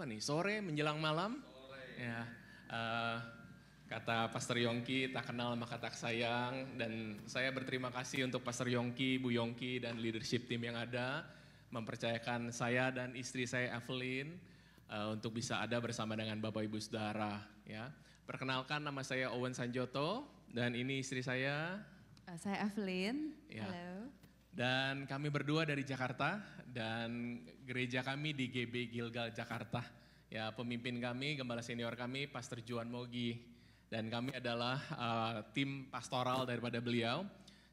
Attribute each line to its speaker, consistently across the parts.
Speaker 1: apa nih sore menjelang malam. Ya, uh, kata Pastor Yongki tak kenal maka tak sayang dan saya berterima kasih untuk Pastor Yongki, Bu Yongki dan leadership tim yang ada mempercayakan saya dan istri saya Evelyn uh, untuk bisa ada bersama dengan Bapak Ibu Saudara. Ya, perkenalkan nama saya Owen Sanjoto dan ini istri saya.
Speaker 2: Uh, saya Evelyn.
Speaker 1: Ya. Halo. Dan kami berdua dari Jakarta dan gereja kami di GB Gilgal Jakarta. Ya, pemimpin kami, gembala senior kami, Pastor Juan Mogi. Dan kami adalah uh, tim pastoral daripada beliau.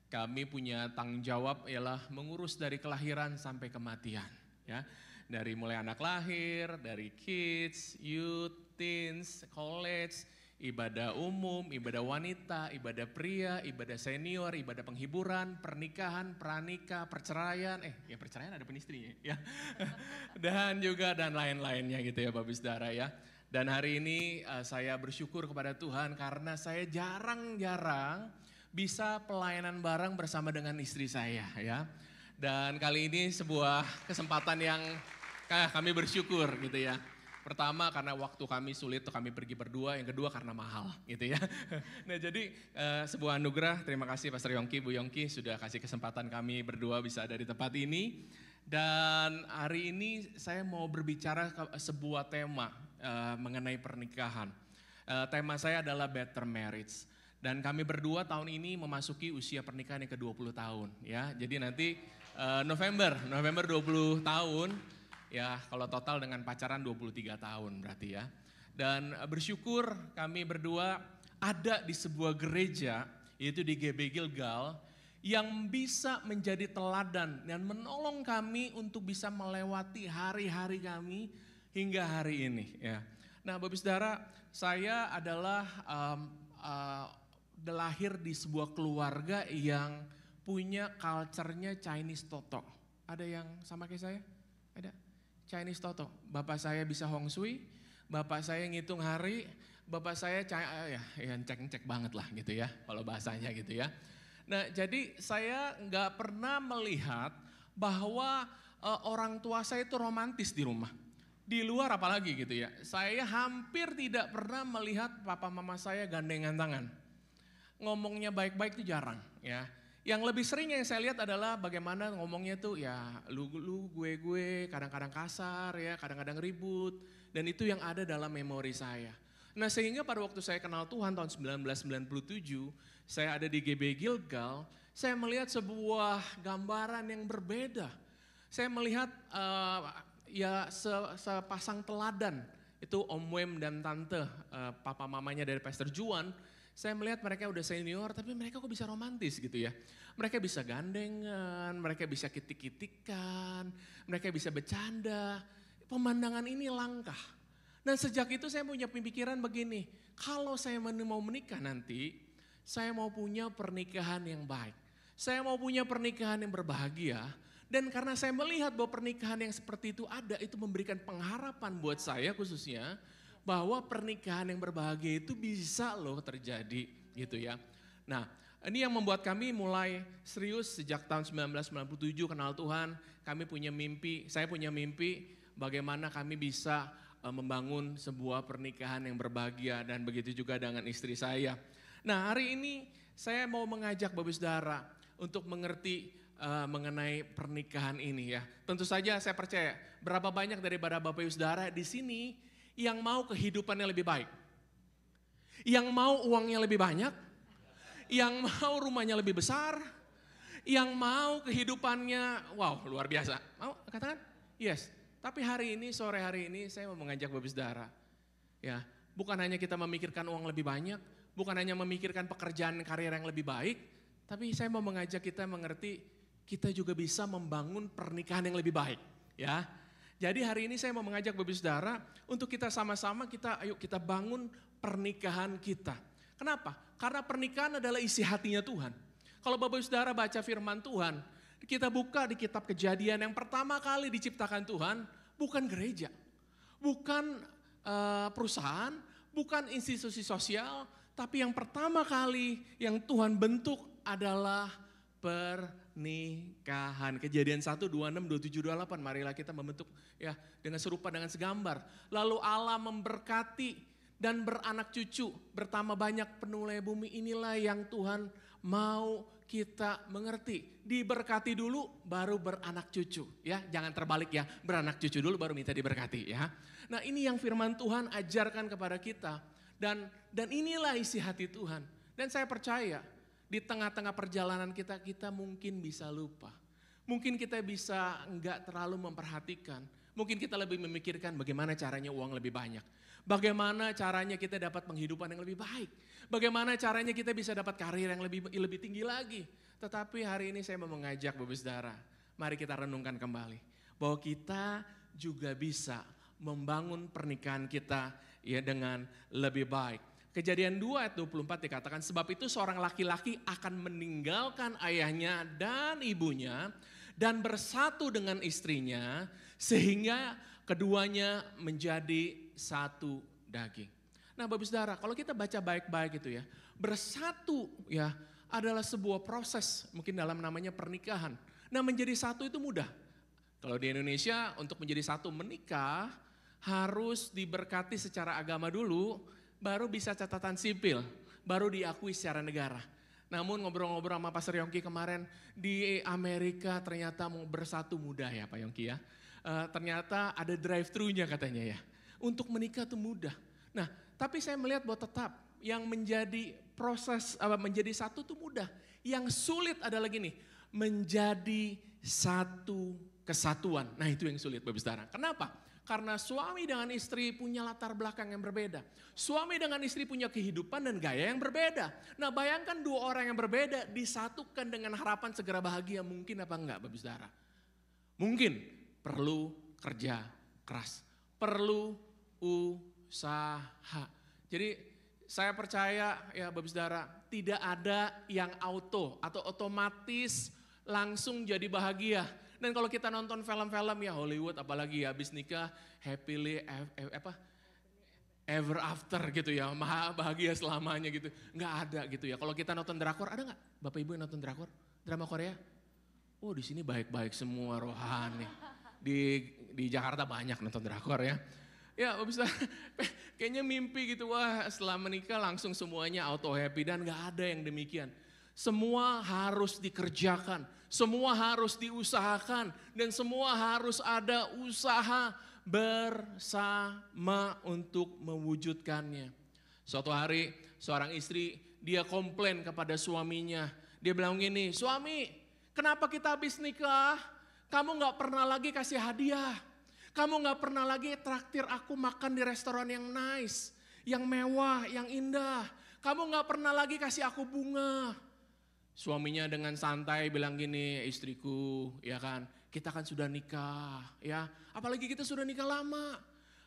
Speaker 1: Kami punya tanggung jawab ialah mengurus dari kelahiran sampai kematian. Ya, dari mulai anak lahir, dari kids, youth, teens, college, ibadah umum, ibadah wanita, ibadah pria, ibadah senior, ibadah penghiburan, pernikahan, pranikah, perceraian, eh ya perceraian ada penistrinya ya. dan juga dan lain-lainnya gitu ya Bapak Saudara ya. Dan hari ini uh, saya bersyukur kepada Tuhan karena saya jarang-jarang bisa pelayanan bareng bersama dengan istri saya ya. Dan kali ini sebuah kesempatan yang eh, kami bersyukur gitu ya Pertama karena waktu kami sulit tuh kami pergi berdua, yang kedua karena mahal gitu ya. Nah jadi uh, sebuah anugerah, terima kasih Pastor Yongki, Bu Yongki sudah kasih kesempatan kami berdua bisa ada di tempat ini. Dan hari ini saya mau berbicara ke sebuah tema uh, mengenai pernikahan. Uh, tema saya adalah better marriage. Dan kami berdua tahun ini memasuki usia pernikahan yang ke-20 tahun ya. Jadi nanti uh, November, November 20 tahun Ya, kalau total dengan pacaran 23 tahun berarti ya. Dan eh, bersyukur kami berdua ada di sebuah gereja, yaitu di GB Gilgal, yang bisa menjadi teladan dan menolong kami untuk bisa melewati hari-hari kami hingga hari ini. Ya. Nah, Bapak Saudara, saya adalah um, uh, lahir di sebuah keluarga yang punya culture-nya Chinese Toto. Ada yang sama kayak saya? Ada? Chinese Toto. Bapak saya bisa Hong Sui, bapak saya ngitung hari, bapak saya ya, ya cek-cek banget lah gitu ya, kalau bahasanya gitu ya. Nah jadi saya nggak pernah melihat bahwa uh, orang tua saya itu romantis di rumah. Di luar apalagi gitu ya. Saya hampir tidak pernah melihat papa mama saya gandengan tangan. Ngomongnya baik-baik itu jarang ya yang lebih sering yang saya lihat adalah bagaimana ngomongnya tuh ya lu lu gue gue kadang-kadang kasar ya kadang-kadang ribut dan itu yang ada dalam memori saya. Nah sehingga pada waktu saya kenal Tuhan tahun 1997 saya ada di GB Gilgal saya melihat sebuah gambaran yang berbeda. Saya melihat uh, ya se, sepasang teladan itu Om Wem dan Tante uh, papa mamanya dari Pastor Juan saya melihat mereka udah senior tapi mereka kok bisa romantis gitu ya. Mereka bisa gandengan, mereka bisa kitik-kitikan, mereka bisa bercanda. Pemandangan ini langkah. Dan sejak itu saya punya pemikiran begini, kalau saya mau menikah nanti, saya mau punya pernikahan yang baik. Saya mau punya pernikahan yang berbahagia, dan karena saya melihat bahwa pernikahan yang seperti itu ada, itu memberikan pengharapan buat saya khususnya, bahwa pernikahan yang berbahagia itu bisa loh terjadi gitu ya. Nah ini yang membuat kami mulai serius sejak tahun 1997 kenal Tuhan. Kami punya mimpi, saya punya mimpi bagaimana kami bisa uh, membangun sebuah pernikahan yang berbahagia dan begitu juga dengan istri saya. Nah hari ini saya mau mengajak Bapak Saudara untuk mengerti uh, mengenai pernikahan ini ya. Tentu saja saya percaya berapa banyak daripada Bapak Saudara di sini yang mau kehidupannya lebih baik. Yang mau uangnya lebih banyak, yang mau rumahnya lebih besar, yang mau kehidupannya, wow luar biasa. Mau katakan? Yes. Tapi hari ini, sore hari ini saya mau mengajak Bapak Saudara. Ya, bukan hanya kita memikirkan uang lebih banyak, bukan hanya memikirkan pekerjaan karir yang lebih baik, tapi saya mau mengajak kita mengerti kita juga bisa membangun pernikahan yang lebih baik. Ya, jadi hari ini saya mau mengajak Bapak Saudara untuk kita sama-sama kita ayo kita bangun pernikahan kita. Kenapa? Karena pernikahan adalah isi hatinya Tuhan. Kalau Bapak Saudara baca firman Tuhan, kita buka di kitab kejadian yang pertama kali diciptakan Tuhan, bukan gereja, bukan uh, perusahaan, bukan institusi sosial, tapi yang pertama kali yang Tuhan bentuk adalah pernikahan pernikahan. Kejadian 1, 26, 27, 28. Marilah kita membentuk ya dengan serupa dengan segambar. Lalu Allah memberkati dan beranak cucu. Bertambah banyak penulai bumi inilah yang Tuhan mau kita mengerti. Diberkati dulu baru beranak cucu ya. Jangan terbalik ya. Beranak cucu dulu baru minta diberkati ya. Nah, ini yang firman Tuhan ajarkan kepada kita dan dan inilah isi hati Tuhan. Dan saya percaya di tengah-tengah perjalanan kita kita mungkin bisa lupa. Mungkin kita bisa enggak terlalu memperhatikan. Mungkin kita lebih memikirkan bagaimana caranya uang lebih banyak. Bagaimana caranya kita dapat penghidupan yang lebih baik. Bagaimana caranya kita bisa dapat karir yang lebih lebih tinggi lagi. Tetapi hari ini saya mau mengajak Bapak Saudara, mari kita renungkan kembali bahwa kita juga bisa membangun pernikahan kita ya dengan lebih baik. Kejadian 2 ayat 24 dikatakan, sebab itu seorang laki-laki akan meninggalkan ayahnya dan ibunya dan bersatu dengan istrinya sehingga keduanya menjadi satu daging. Nah Bapak Saudara, kalau kita baca baik-baik itu ya, bersatu ya adalah sebuah proses mungkin dalam namanya pernikahan. Nah menjadi satu itu mudah. Kalau di Indonesia untuk menjadi satu menikah harus diberkati secara agama dulu, baru bisa catatan sipil, baru diakui secara negara. Namun ngobrol-ngobrol sama Pastor Yongki kemarin di Amerika ternyata mau bersatu mudah ya Pak Yongki ya. Uh, ternyata ada drive thru-nya katanya ya. Untuk menikah itu mudah. Nah tapi saya melihat bahwa tetap yang menjadi proses apa menjadi satu itu mudah. Yang sulit adalah gini, menjadi satu kesatuan. Nah itu yang sulit Bapak Saudara. Kenapa? Karena suami dengan istri punya latar belakang yang berbeda. Suami dengan istri punya kehidupan dan gaya yang berbeda. Nah bayangkan dua orang yang berbeda disatukan dengan harapan segera bahagia. Mungkin apa enggak Bapak Saudara? Mungkin perlu kerja keras. Perlu usaha. Jadi saya percaya ya Bapak Saudara tidak ada yang auto atau otomatis langsung jadi bahagia dan kalau kita nonton film-film ya Hollywood apalagi ya habis nikah happily apa ever after gitu ya, maha bahagia selamanya gitu. Nggak ada gitu ya. Kalau kita nonton drakor, ada nggak Bapak Ibu yang nonton drakor? Drama Korea? Oh di sini baik-baik semua rohani. Di di Jakarta banyak nonton drakor ya. Ya bisa kayaknya mimpi gitu wah setelah menikah langsung semuanya auto happy dan nggak ada yang demikian. Semua harus dikerjakan, semua harus diusahakan, dan semua harus ada usaha bersama untuk mewujudkannya. Suatu hari seorang istri dia komplain kepada suaminya. Dia bilang gini, suami kenapa kita habis nikah? Kamu gak pernah lagi kasih hadiah. Kamu gak pernah lagi traktir aku makan di restoran yang nice, yang mewah, yang indah. Kamu gak pernah lagi kasih aku bunga. Suaminya dengan santai bilang gini, istriku, ya kan, kita kan sudah nikah, ya. Apalagi kita sudah nikah lama.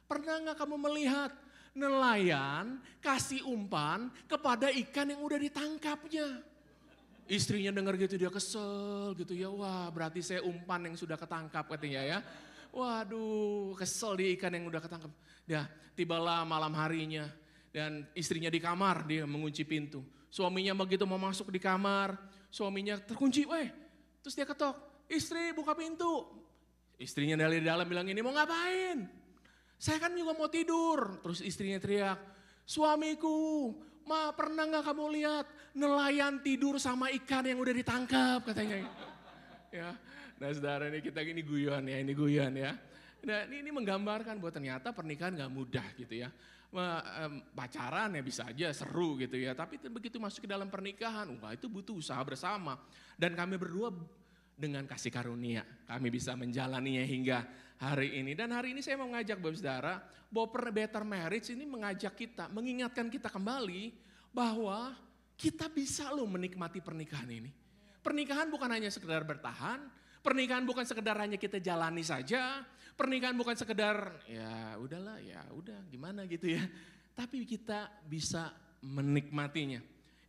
Speaker 1: Pernah nggak kamu melihat nelayan kasih umpan kepada ikan yang udah ditangkapnya? Istrinya dengar gitu dia kesel gitu ya, wah berarti saya umpan yang sudah ketangkap katanya ya. Waduh, kesel di ikan yang udah ketangkap. Ya, tibalah malam harinya dan istrinya di kamar dia mengunci pintu Suaminya begitu mau masuk di kamar, suaminya terkunci, weh. Terus dia ketok, istri buka pintu. Istrinya dari dalam bilang ini mau ngapain? Saya kan juga mau tidur. Terus istrinya teriak, suamiku, ma pernah nggak kamu lihat nelayan tidur sama ikan yang udah ditangkap katanya. ya, nah saudara ini kita ini guyon ya, ini guyon ya. Nah ini, ini menggambarkan bahwa ternyata pernikahan nggak mudah gitu ya pacaran ya bisa aja seru gitu ya. Tapi begitu masuk ke dalam pernikahan, wah itu butuh usaha bersama. Dan kami berdua dengan kasih karunia, kami bisa menjalaninya hingga hari ini. Dan hari ini saya mau ngajak Bapak Saudara, bahwa better marriage ini mengajak kita, mengingatkan kita kembali bahwa kita bisa loh menikmati pernikahan ini. Pernikahan bukan hanya sekedar bertahan, pernikahan bukan sekedar hanya kita jalani saja, Pernikahan bukan sekedar ya udahlah ya udah gimana gitu ya. Tapi kita bisa menikmatinya.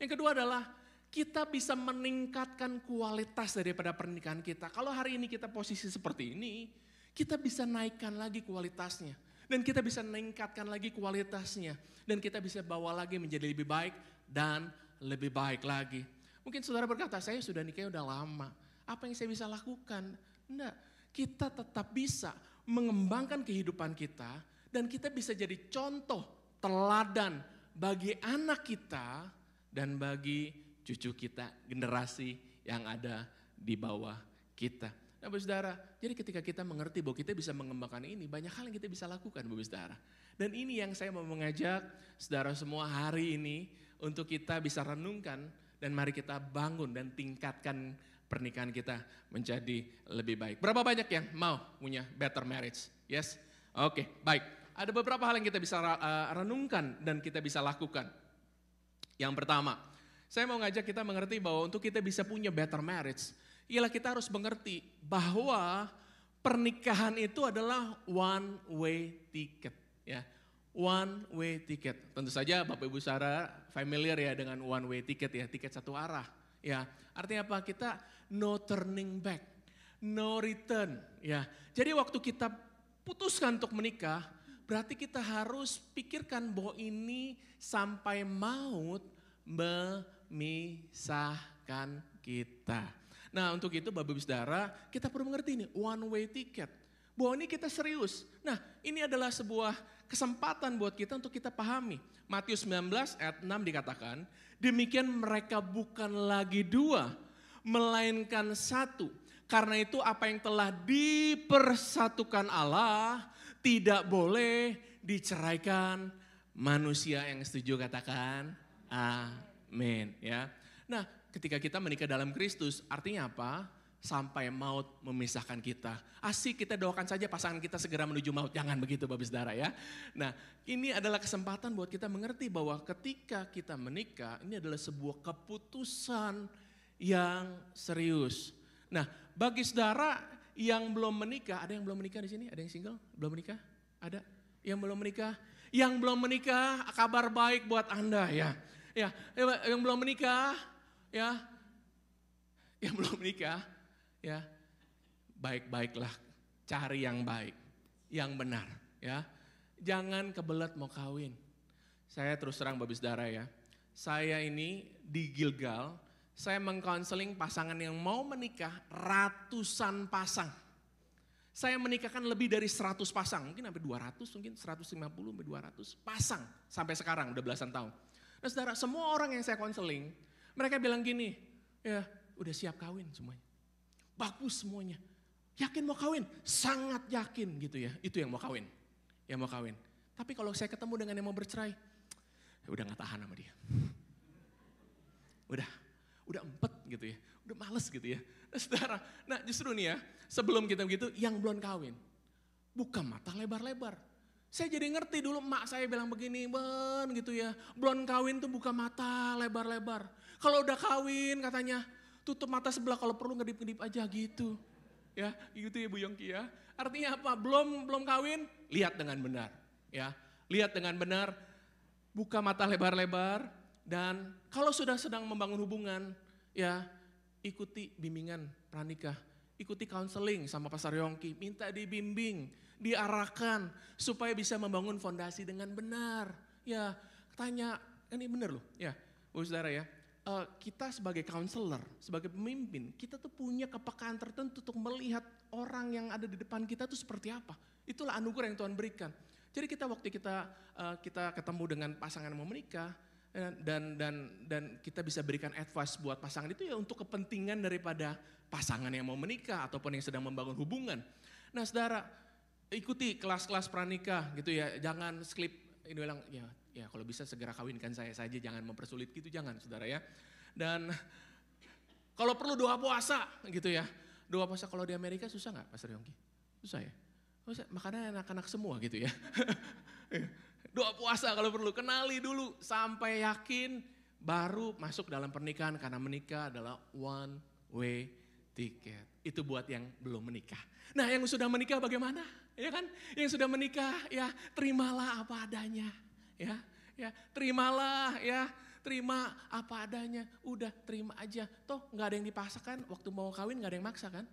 Speaker 1: Yang kedua adalah kita bisa meningkatkan kualitas daripada pernikahan kita. Kalau hari ini kita posisi seperti ini, kita bisa naikkan lagi kualitasnya. Dan kita bisa meningkatkan lagi kualitasnya. Dan kita bisa bawa lagi menjadi lebih baik dan lebih baik lagi. Mungkin saudara berkata, saya sudah nikah udah lama. apa yang saya bisa lakukan. Enggak, kita tetap bisa mengembangkan kehidupan kita dan kita bisa jadi contoh teladan bagi anak kita dan bagi cucu kita, generasi yang ada di bawah kita. Nah, Bapak Saudara, jadi ketika kita mengerti bahwa kita bisa mengembangkan ini, banyak hal yang kita bisa lakukan, Bapak Saudara. Dan ini yang saya mau mengajak saudara semua hari ini untuk kita bisa renungkan dan mari kita bangun dan tingkatkan pernikahan kita menjadi lebih baik. Berapa banyak yang mau punya better marriage? Yes? Oke, baik. Ada beberapa hal yang kita bisa uh, renungkan dan kita bisa lakukan. Yang pertama, saya mau ngajak kita mengerti bahwa untuk kita bisa punya better marriage, ialah kita harus mengerti bahwa pernikahan itu adalah one way ticket ya one way ticket. Tentu saja Bapak Ibu Sarah familiar ya dengan one way ticket ya, tiket satu arah. Ya, artinya apa? Kita no turning back, no return. Ya, jadi waktu kita putuskan untuk menikah, berarti kita harus pikirkan bahwa ini sampai maut memisahkan kita. Nah untuk itu Bapak Ibu Saudara, kita perlu mengerti ini one way ticket bahwa ini kita serius. Nah ini adalah sebuah kesempatan buat kita untuk kita pahami. Matius 19 ayat 6 dikatakan, demikian mereka bukan lagi dua, melainkan satu. Karena itu apa yang telah dipersatukan Allah tidak boleh diceraikan manusia yang setuju katakan amin ya. Nah, ketika kita menikah dalam Kristus artinya apa? sampai maut memisahkan kita. Asik kita doakan saja pasangan kita segera menuju maut. Jangan begitu Bapak Saudara ya. Nah ini adalah kesempatan buat kita mengerti bahwa ketika kita menikah ini adalah sebuah keputusan yang serius. Nah bagi saudara yang belum menikah, ada yang belum menikah di sini? Ada yang single? Belum menikah? Ada? Yang belum menikah? Yang belum menikah, kabar baik buat Anda ya. Ya, yang belum menikah, ya, yang belum menikah, ya baik-baiklah cari yang baik, yang benar ya. Jangan kebelet mau kawin. Saya terus terang babis darah ya. Saya ini di Gilgal, saya mengkonseling pasangan yang mau menikah ratusan pasang. Saya menikahkan lebih dari 100 pasang, mungkin sampai 200, mungkin 150 sampai 200 pasang sampai sekarang udah belasan tahun. Nah saudara, semua orang yang saya konseling, mereka bilang gini, ya udah siap kawin semuanya bagus semuanya. Yakin mau kawin? Sangat yakin gitu ya. Itu yang mau kawin. Yang mau kawin. Tapi kalau saya ketemu dengan yang mau bercerai, udah gak tahan sama dia. Udah, udah empet gitu ya. Udah males gitu ya. Nah saudara, nah justru nih ya, sebelum kita begitu, yang belum kawin. Buka mata lebar-lebar. Saya jadi ngerti dulu emak saya bilang begini, ben gitu ya. Belum kawin tuh buka mata lebar-lebar. Kalau udah kawin katanya, tutup mata sebelah kalau perlu ngedip-ngedip aja gitu. Ya, gitu ya Bu Yongki ya. Artinya apa? Belum belum kawin, lihat dengan benar, ya. Lihat dengan benar, buka mata lebar-lebar dan kalau sudah sedang membangun hubungan, ya ikuti bimbingan pranikah, ikuti counseling sama Pastor Yongki, minta dibimbing, diarahkan supaya bisa membangun fondasi dengan benar. Ya, tanya, ini benar loh, ya, Bu Saudara ya uh, kita sebagai counselor, sebagai pemimpin, kita tuh punya kepekaan tertentu untuk melihat orang yang ada di depan kita tuh seperti apa. Itulah anugerah yang Tuhan berikan. Jadi kita waktu kita uh, kita ketemu dengan pasangan yang mau menikah dan dan dan kita bisa berikan advice buat pasangan itu ya untuk kepentingan daripada pasangan yang mau menikah ataupun yang sedang membangun hubungan. Nah, Saudara, ikuti kelas-kelas pranikah gitu ya. Jangan skip ini bilang ya ya kalau bisa segera kawinkan saya saja, jangan mempersulit gitu, jangan saudara ya. Dan kalau perlu doa puasa gitu ya. Doa puasa kalau di Amerika susah nggak Pastor Yongki? Susah ya? Susah, makanya anak-anak semua gitu ya. doa puasa kalau perlu, kenali dulu sampai yakin baru masuk dalam pernikahan karena menikah adalah one way ticket. Itu buat yang belum menikah. Nah yang sudah menikah bagaimana? Ya kan? Yang sudah menikah ya terimalah apa adanya ya, ya terimalah ya, terima apa adanya, udah terima aja. Toh nggak ada yang dipaksakan, waktu mau kawin nggak ada yang maksa kan?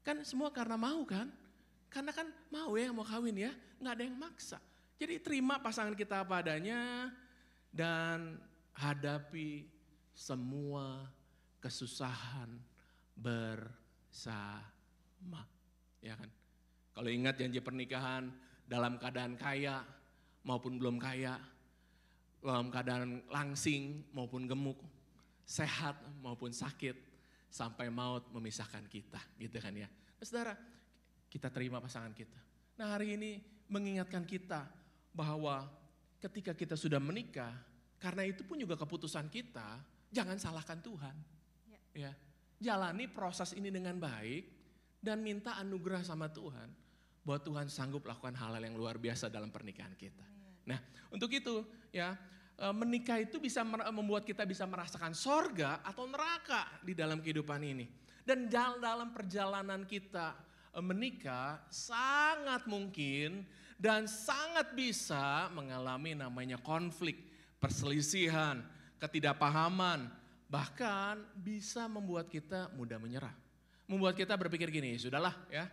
Speaker 1: Kan semua karena mau kan? Karena kan mau ya mau kawin ya, nggak ada yang maksa. Jadi terima pasangan kita apa adanya dan hadapi semua kesusahan sama. Ya kan? Kalau ingat janji pernikahan dalam keadaan kaya maupun belum kaya, dalam keadaan langsing maupun gemuk, sehat maupun sakit, sampai maut memisahkan kita, gitu kan ya. Nah, saudara, kita terima pasangan kita. Nah hari ini mengingatkan kita bahwa ketika kita sudah menikah, karena itu pun juga keputusan kita, jangan salahkan Tuhan. Ya. ya. Jalani proses ini dengan baik dan minta anugerah sama Tuhan bahwa Tuhan sanggup lakukan hal-hal yang luar biasa dalam pernikahan kita. Nah, untuk itu ya e, menikah itu bisa membuat kita bisa merasakan sorga atau neraka di dalam kehidupan ini. Dan dalam perjalanan kita e, menikah sangat mungkin dan sangat bisa mengalami namanya konflik, perselisihan, ketidakpahaman, bahkan bisa membuat kita mudah menyerah. Membuat kita berpikir gini, sudahlah ya,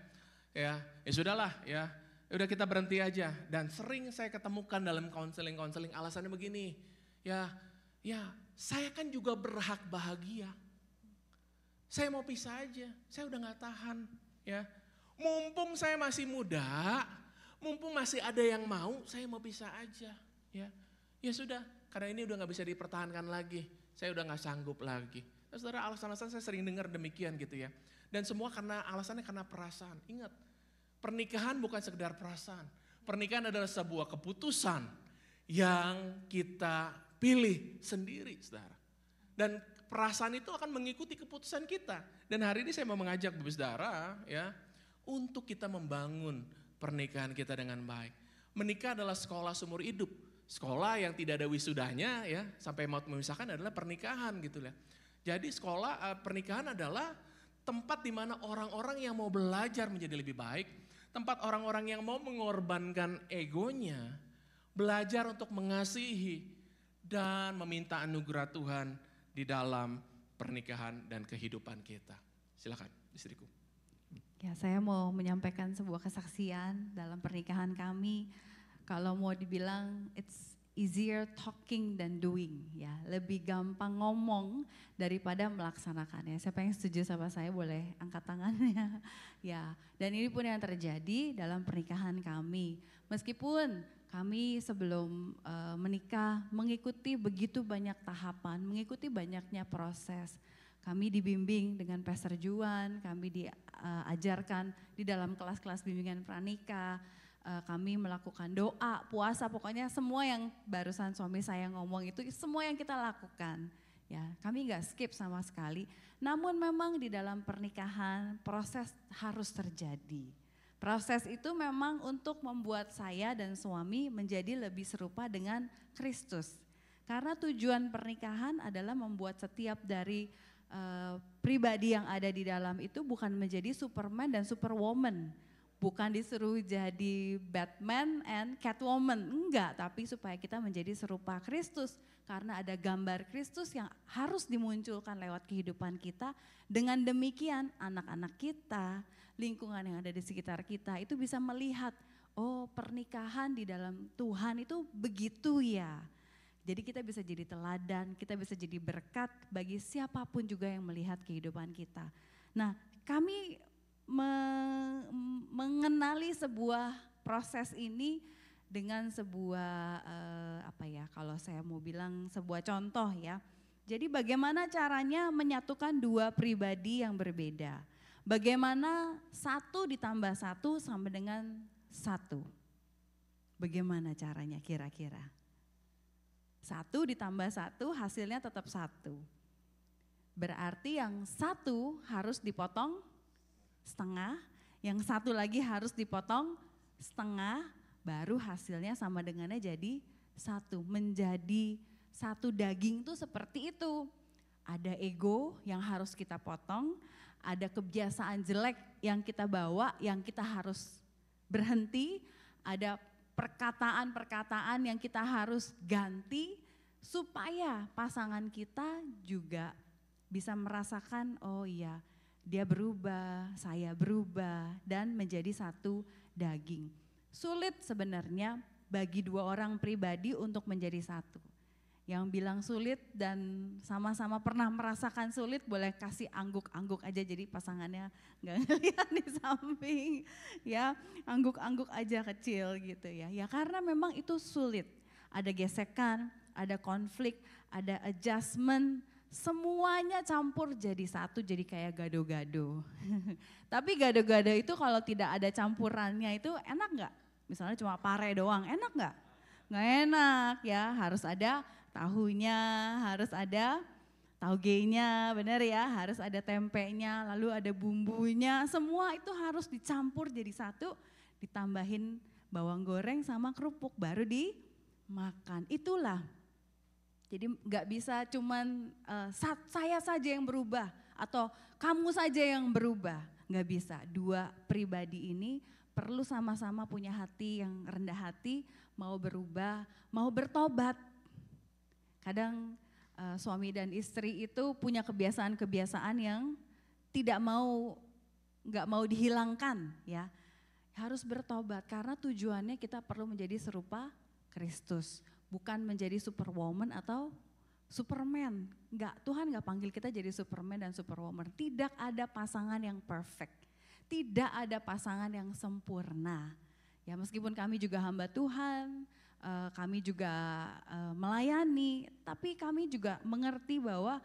Speaker 1: ya, ya sudahlah ya, udah kita berhenti aja. Dan sering saya ketemukan dalam konseling-konseling alasannya begini, ya, ya saya kan juga berhak bahagia. Saya mau pisah aja, saya udah gak tahan, ya. Mumpung saya masih muda, mumpung masih ada yang mau, saya mau pisah aja, ya. Ya sudah, karena ini udah gak bisa dipertahankan lagi, saya udah gak sanggup lagi. Nah, saudara alasan-alasan saya sering dengar demikian gitu ya. Dan semua karena alasannya karena perasaan. Ingat, Pernikahan bukan sekedar perasaan. Pernikahan adalah sebuah keputusan yang kita pilih sendiri, saudara. Dan perasaan itu akan mengikuti keputusan kita. Dan hari ini saya mau mengajak Bapak Saudara ya untuk kita membangun pernikahan kita dengan baik. Menikah adalah sekolah seumur hidup. Sekolah yang tidak ada wisudanya ya sampai mau memisahkan adalah pernikahan gitu ya. Jadi sekolah eh, pernikahan adalah tempat di mana orang-orang yang mau belajar menjadi lebih baik tempat orang-orang yang mau mengorbankan egonya, belajar untuk mengasihi dan meminta anugerah Tuhan di dalam pernikahan dan kehidupan kita. Silakan, istriku.
Speaker 2: Ya, saya mau menyampaikan sebuah kesaksian dalam pernikahan kami. Kalau mau dibilang it's easier talking than doing ya. Lebih gampang ngomong daripada melaksanakan ya siapa yang setuju sama saya boleh angkat tangannya. Ya dan ini pun yang terjadi dalam pernikahan kami. Meskipun kami sebelum uh, menikah mengikuti begitu banyak tahapan mengikuti banyaknya proses kami dibimbing dengan Pastor Juan kami diajarkan di dalam kelas-kelas bimbingan pranikah uh, kami melakukan doa, puasa, pokoknya semua yang barusan suami saya ngomong itu semua yang kita lakukan. Ya, kami nggak skip sama sekali. Namun memang di dalam pernikahan proses harus terjadi. Proses itu memang untuk membuat saya dan suami menjadi lebih serupa dengan Kristus. Karena tujuan pernikahan adalah membuat setiap dari uh, pribadi yang ada di dalam itu bukan menjadi Superman dan Superwoman bukan disuruh jadi Batman and Catwoman, enggak, tapi supaya kita menjadi serupa Kristus karena ada gambar Kristus yang harus dimunculkan lewat kehidupan kita. Dengan demikian anak-anak kita, lingkungan yang ada di sekitar kita itu bisa melihat, oh pernikahan di dalam Tuhan itu begitu ya. Jadi kita bisa jadi teladan, kita bisa jadi berkat bagi siapa pun juga yang melihat kehidupan kita. Nah kami me mengenali sebuah proses ini dengan sebuah uh, apa ya kalau saya mau bilang sebuah contoh ya. Jadi bagaimana caranya menyatukan dua pribadi yang berbeda? Bagaimana satu ditambah satu sama dengan satu? Bagaimana caranya kira-kira? Satu ditambah satu hasilnya tetap satu. Berarti yang satu harus dipotong setengah, yang satu lagi harus dipotong setengah, baru hasilnya sama dengannya jadi satu. Menjadi satu daging tuh seperti itu. Ada ego yang harus kita potong, ada kebiasaan jelek yang kita bawa, yang kita harus berhenti, ada perkataan-perkataan yang kita harus ganti supaya pasangan kita juga bisa merasakan oh iya dia berubah, saya berubah, dan menjadi satu daging. Sulit sebenarnya bagi dua orang pribadi untuk menjadi satu. Yang bilang sulit dan sama-sama pernah merasakan sulit boleh kasih angguk-angguk aja jadi pasangannya nggak ngeliat di samping ya angguk-angguk aja kecil gitu ya. Ya karena memang itu sulit. Ada gesekan, ada konflik, ada adjustment, semuanya campur jadi satu jadi kayak gado-gado. Tapi gado-gado itu kalau tidak ada campurannya itu enak nggak? Misalnya cuma pare doang, enak nggak? Nggak enak ya, harus ada tahunya, harus ada taugenya, benar ya, harus ada tempenya, lalu ada bumbunya, semua itu harus dicampur jadi satu, ditambahin bawang goreng sama kerupuk baru dimakan. Itulah jadi nggak bisa cuman uh, saya saja yang berubah atau kamu saja yang berubah. Nggak bisa. Dua pribadi ini perlu sama-sama punya hati yang rendah hati, mau berubah, mau bertobat. Kadang uh, suami dan istri itu punya kebiasaan-kebiasaan yang tidak mau nggak mau dihilangkan ya. Harus bertobat karena tujuannya kita perlu menjadi serupa Kristus bukan menjadi superwoman atau superman. Enggak, Tuhan enggak panggil kita jadi superman dan superwoman. Tidak ada pasangan yang perfect. Tidak ada pasangan yang sempurna. Ya meskipun kami juga hamba Tuhan, eh, kami juga eh, melayani, tapi kami juga mengerti bahwa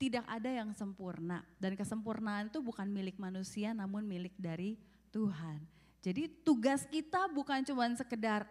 Speaker 2: tidak ada yang sempurna. Dan kesempurnaan itu bukan milik manusia namun milik dari Tuhan. Jadi tugas kita bukan cuma sekedar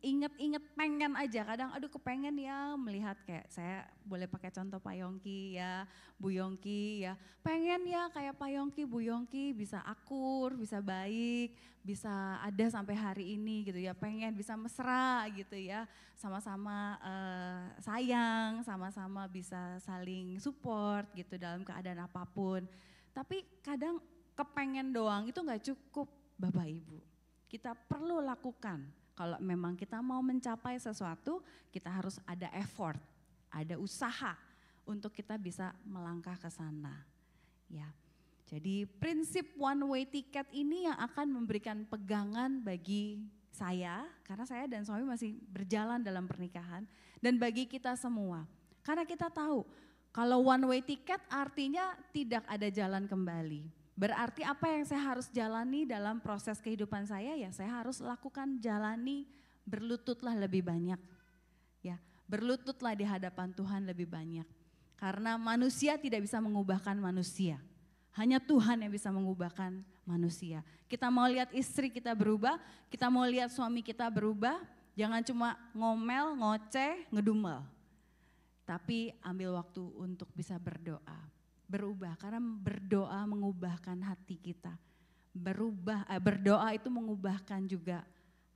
Speaker 2: inget-inget pengen aja. Kadang aduh kepengen ya melihat kayak saya boleh pakai contoh Pak Yongki ya Bu Yongki ya. Pengen ya kayak Pak Yongki Bu Yongki bisa akur bisa baik bisa ada sampai hari ini gitu ya. Pengen bisa mesra gitu ya. Sama-sama uh, sayang sama-sama bisa saling support gitu dalam keadaan apa pun. Tapi kadang kepengen doang itu nggak cukup. Bapak Ibu kita perlu lakukan kalau memang kita mau mencapai sesuatu, kita harus ada effort, ada usaha untuk kita bisa melangkah ke sana. Ya. Jadi prinsip one way ticket ini yang akan memberikan pegangan bagi saya karena saya dan suami masih berjalan dalam pernikahan dan bagi kita semua. Karena kita tahu kalau one way ticket artinya tidak ada jalan kembali. Berarti apa yang saya harus jalani dalam proses kehidupan saya ya saya harus lakukan jalani berlututlah lebih banyak. Ya, berlututlah di hadapan Tuhan lebih banyak. Karena manusia tidak bisa mengubahkan manusia. Hanya Tuhan yang bisa mengubahkan manusia. Kita mau lihat istri kita berubah, kita mau lihat suami kita berubah, jangan cuma ngomel, ngoceh, ngedumel. Tapi ambil waktu untuk bisa berdoa berubah karena berdoa mengubahkan hati kita. Berubah eh, berdoa itu mengubahkan juga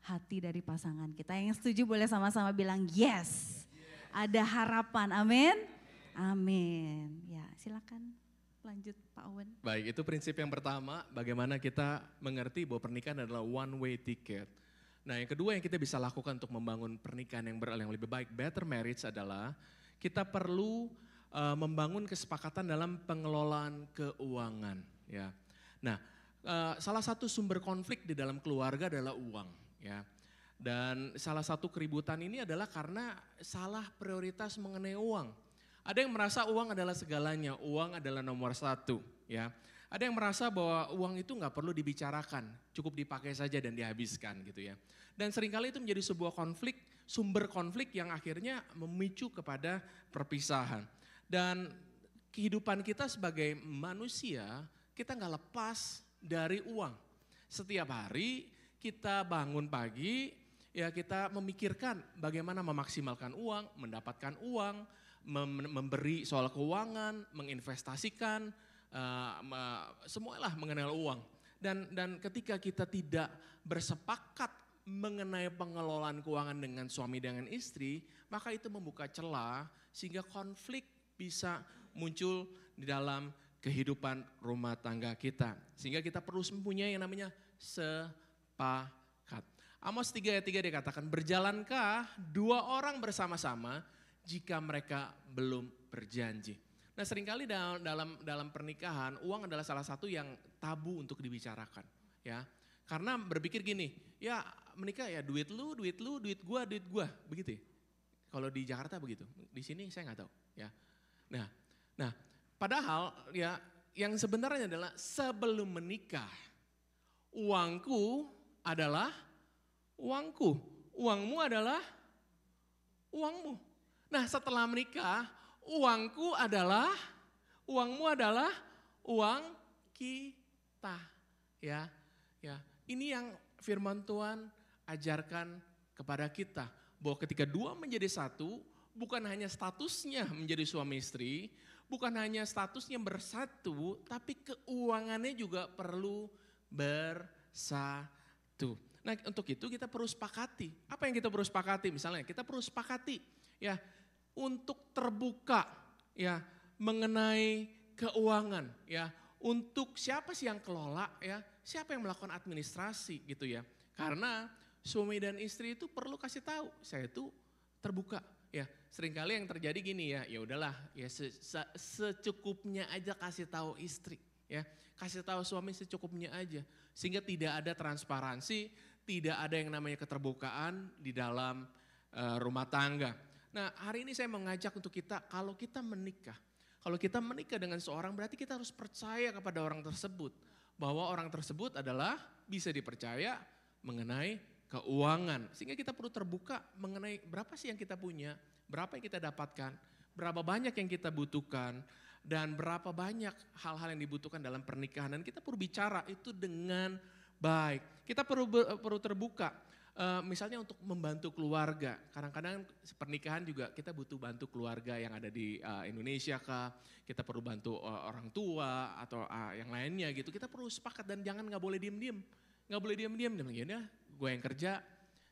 Speaker 2: hati dari pasangan kita. Yang setuju boleh sama-sama bilang yes. Ada harapan. Amin. Amin. Ya, silakan lanjut Pak Owen.
Speaker 1: Baik, itu prinsip yang pertama, bagaimana kita mengerti bahwa pernikahan adalah one way ticket. Nah, yang kedua yang kita bisa lakukan untuk membangun pernikahan yang, ber, yang lebih baik, better marriage adalah kita perlu uh, membangun kesepakatan dalam pengelolaan keuangan. Ya, nah uh, salah satu sumber konflik di dalam keluarga adalah uang. Ya, dan salah satu keributan ini adalah karena salah prioritas mengenai uang. Ada yang merasa uang adalah segalanya, uang adalah nomor satu. Ya, ada yang merasa bahwa uang itu nggak perlu dibicarakan, cukup dipakai saja dan dihabiskan gitu ya. Dan sering kali itu menjadi sebuah konflik, sumber konflik yang akhirnya memicu kepada perpisahan. Dan kehidupan kita sebagai manusia, kita nggak lepas dari uang. Setiap hari kita bangun pagi, ya kita memikirkan bagaimana memaksimalkan uang, mendapatkan uang, mem memberi soal keuangan, menginvestasikan, uh, semualah mengenal uang. Dan dan ketika kita tidak bersepakat mengenai pengelolaan keuangan dengan suami dengan istri, maka itu membuka celah sehingga konflik bisa muncul di dalam kehidupan rumah tangga kita. Sehingga kita perlu mempunyai yang namanya sepakat. Amos 3 ayat 3 dikatakan, berjalankah dua orang bersama-sama jika mereka belum berjanji. Nah sering kali dalam, dalam, dalam pernikahan uang adalah salah satu yang tabu untuk dibicarakan. ya Karena berpikir gini, ya menikah ya duit lu, duit lu, duit gua, duit gua, begitu ya. Kalau di Jakarta begitu, di sini saya nggak tahu. Ya, nah, nah, padahal ya yang sebenarnya adalah sebelum menikah, uangku adalah uangku, uangmu adalah uangmu. Nah setelah menikah, uangku adalah, uangmu adalah uang kita. Ya, ya. Ini yang firman Tuhan ajarkan kepada kita. Bahwa ketika dua menjadi satu, bukan hanya statusnya menjadi suami istri, bukan hanya statusnya bersatu, tapi keuangannya juga perlu bersatu. Nah untuk itu kita perlu sepakati. Apa yang kita perlu sepakati? Misalnya kita perlu sepakati ya untuk terbuka ya mengenai keuangan ya untuk siapa sih yang kelola ya siapa yang melakukan administrasi gitu ya karena suami dan istri itu perlu kasih tahu saya itu terbuka ya sering kali yang terjadi gini ya ya udahlah ya se, se, secukupnya aja kasih tahu istri ya kasih tahu suami secukupnya aja sehingga tidak ada transparansi tidak ada yang namanya keterbukaan di dalam uh, rumah tangga. Nah hari ini saya mengajak untuk kita, kalau kita menikah, kalau kita menikah dengan seorang berarti kita harus percaya kepada orang tersebut. Bahwa orang tersebut adalah bisa dipercaya mengenai keuangan. Sehingga kita perlu terbuka mengenai berapa sih yang kita punya, berapa yang kita dapatkan, berapa banyak yang kita butuhkan, dan berapa banyak hal-hal yang dibutuhkan dalam pernikahan. Dan kita perlu bicara itu dengan baik. Kita perlu perlu terbuka. Uh, misalnya untuk membantu keluarga, kadang-kadang pernikahan juga kita butuh bantu keluarga yang ada di uh, Indonesia kah, kita perlu bantu orang tua atau yang lainnya gitu. Kita perlu sepakat dan jangan nggak boleh diem-diem, nggak boleh diem-diem. Ya gue yang kerja,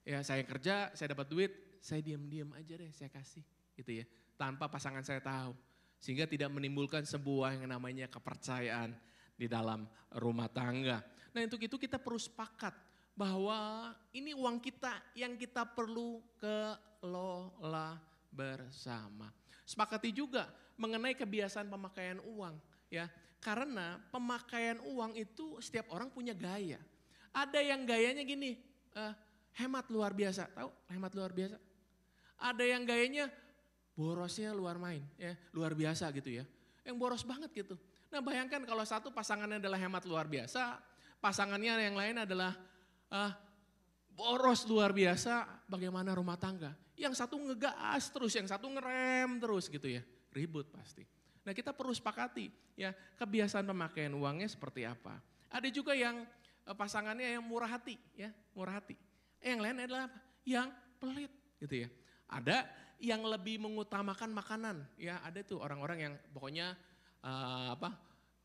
Speaker 1: ya saya kerja, saya dapat duit, saya diem-diem aja deh, saya kasih gitu ya, tanpa pasangan saya tahu, sehingga tidak menimbulkan sebuah yang namanya kepercayaan di dalam rumah tangga. Nah untuk itu kita perlu sepakat bahwa ini uang kita yang kita perlu kelola bersama. Sepakati juga mengenai kebiasaan pemakaian uang ya. Karena pemakaian uang itu setiap orang punya gaya. Ada yang gayanya gini, uh, hemat luar biasa, tahu hemat luar biasa. Ada yang gayanya borosnya luar main, ya luar biasa gitu ya. Yang boros banget gitu. Nah bayangkan kalau satu pasangannya adalah hemat luar biasa, pasangannya yang lain adalah uh, boros luar biasa, bagaimana rumah tangga. Yang satu ngegas terus, yang satu ngerem terus gitu ya, ribut pasti. Nah kita perlu sepakati ya kebiasaan pemakaian uangnya seperti apa. Ada juga yang uh, pasangannya yang murah hati ya, murah hati. Yang lain adalah yang pelit gitu ya. Ada yang lebih mengutamakan makanan ya, ada tuh orang-orang yang pokoknya uh, apa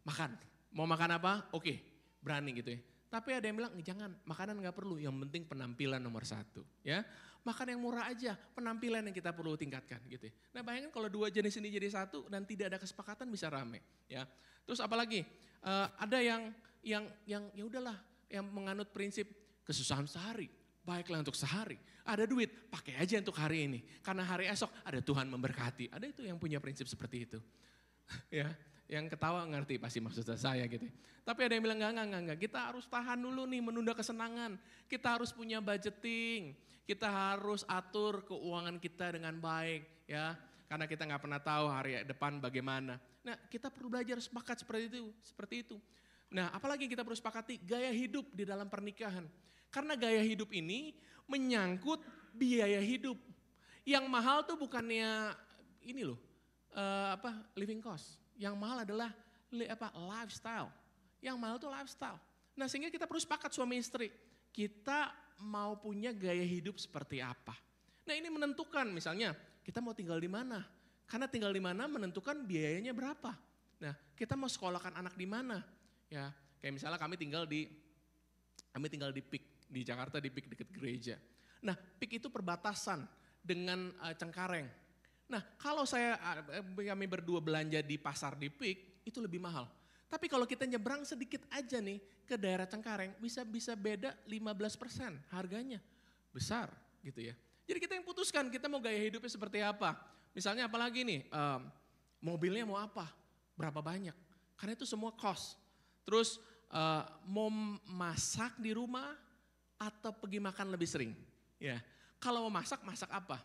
Speaker 1: makan. Mau makan apa? Oke, berani gitu ya. Tapi ada yang bilang jangan makanan nggak perlu, yang penting penampilan nomor satu, ya. Makan yang murah aja, penampilan yang kita perlu tingkatkan gitu. Ya. Nah bayangkan kalau dua jenis ini jadi satu dan tidak ada kesepakatan bisa rame, ya. Terus apalagi uh, ada yang yang yang ya udahlah yang menganut prinsip kesusahan sehari, baiklah untuk sehari. Ada duit, pakai aja untuk hari ini. Karena hari esok ada Tuhan memberkati. Ada itu yang punya prinsip seperti itu. ya, yang ketawa ngerti pasti maksud saya gitu. Tapi ada yang bilang enggak, enggak, enggak, kita harus tahan dulu nih menunda kesenangan. Kita harus punya budgeting, kita harus atur keuangan kita dengan baik ya. Karena kita nggak pernah tahu hari depan bagaimana. Nah kita perlu belajar sepakat seperti itu. seperti itu. Nah apalagi kita perlu sepakati gaya hidup di dalam pernikahan. Karena gaya hidup ini menyangkut biaya hidup. Yang mahal tuh bukannya ini loh, uh, apa living cost yang mahal adalah apa lifestyle. Yang mahal itu lifestyle. Nah sehingga kita perlu sepakat suami istri. Kita mau punya gaya hidup seperti apa. Nah ini menentukan misalnya kita mau tinggal di mana. Karena tinggal di mana menentukan biayanya berapa. Nah kita mau sekolahkan anak di mana. Ya kayak misalnya kami tinggal di kami tinggal di PIK di Jakarta di PIK dekat gereja. Nah PIK itu perbatasan dengan uh, Cengkareng. Nah kalau saya eh, kami berdua belanja di pasar di Pik itu lebih mahal. Tapi kalau kita nyebrang sedikit aja nih ke daerah Cengkareng bisa bisa beda 15% harganya. Besar gitu ya. Jadi kita yang putuskan kita mau gaya hidupnya seperti apa. Misalnya apalagi nih um, mobilnya mau apa, berapa banyak. Karena itu semua cost. Terus uh, mau masak di rumah atau pergi makan lebih sering. Ya, Kalau mau masak, masak apa?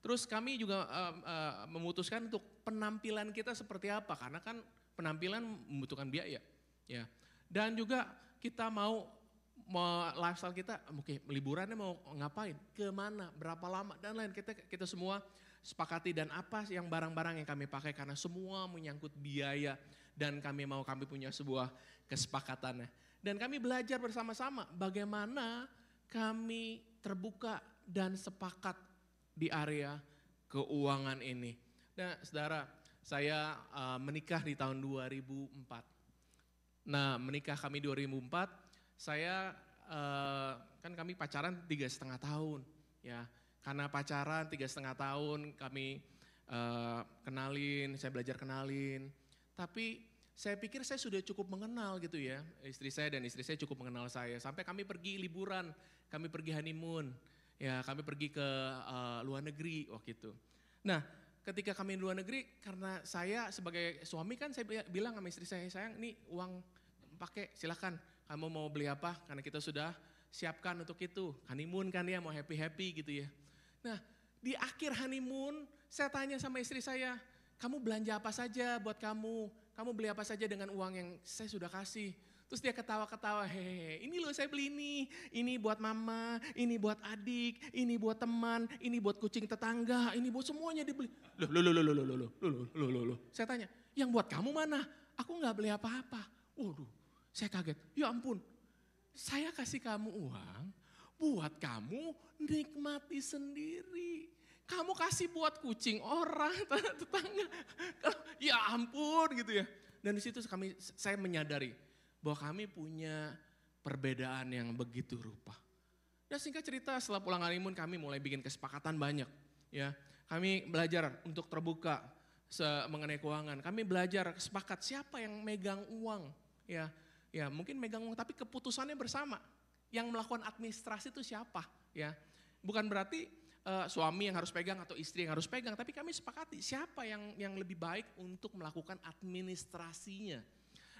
Speaker 1: Terus kami juga uh, uh, memutuskan untuk penampilan kita seperti apa karena kan penampilan membutuhkan biaya, ya. Dan juga kita mau mau lifestyle kita, okay, liburannya mau ngapain, ke mana, berapa lama dan lain kita kita semua sepakati dan apa yang barang-barang yang kami pakai karena semua menyangkut biaya dan kami mau kami punya sebuah kesepakatannya. Dan kami belajar bersama-sama bagaimana kami terbuka dan sepakat di area keuangan ini. Nah, saudara, saya uh, menikah di tahun 2004. Nah, menikah kami 2004, saya uh, kan kami pacaran tiga setengah tahun, ya. Karena pacaran tiga setengah tahun, kami uh, kenalin, saya belajar kenalin. Tapi saya pikir saya sudah cukup mengenal gitu ya, istri saya dan istri saya cukup mengenal saya. Sampai kami pergi liburan, kami pergi honeymoon, ya kami pergi ke uh, luar negeri waktu itu. Nah ketika kami di luar negeri, karena saya sebagai suami kan saya bilang sama istri saya, sayang ini uang pakai silahkan, kamu mau beli apa, karena kita sudah siapkan untuk itu. Honeymoon kan ya, mau happy-happy gitu ya. Nah di akhir honeymoon, saya tanya sama istri saya, kamu belanja apa saja buat kamu? Kamu beli apa saja dengan uang yang saya sudah kasih. Terus dia ketawa-ketawa, hehehe, ini loh saya beli ini, ini buat mama, ini buat adik, ini buat teman, ini buat kucing tetangga, ini buat semuanya dibeli. Loh, loh, loh, loh, loh, loh, loh, loh, loh, loh, loh. Saya tanya, yang buat kamu mana? Aku nggak beli apa-apa. Waduh, saya kaget, ya ampun, saya kasih kamu uang buat kamu nikmati sendiri. Kamu kasih buat kucing orang, tetangga. Ya ampun gitu ya. Dan di situ kami saya menyadari bahwa kami punya perbedaan yang begitu rupa. Dan singkat cerita setelah pulang honeymoon kami mulai bikin kesepakatan banyak. Ya, kami belajar untuk terbuka mengenai keuangan. Kami belajar sepakat siapa yang megang uang. Ya, ya mungkin megang uang tapi keputusannya bersama. Yang melakukan administrasi itu siapa? Ya, bukan berarti uh, suami yang harus pegang atau istri yang harus pegang, tapi kami sepakati siapa yang yang lebih baik untuk melakukan administrasinya.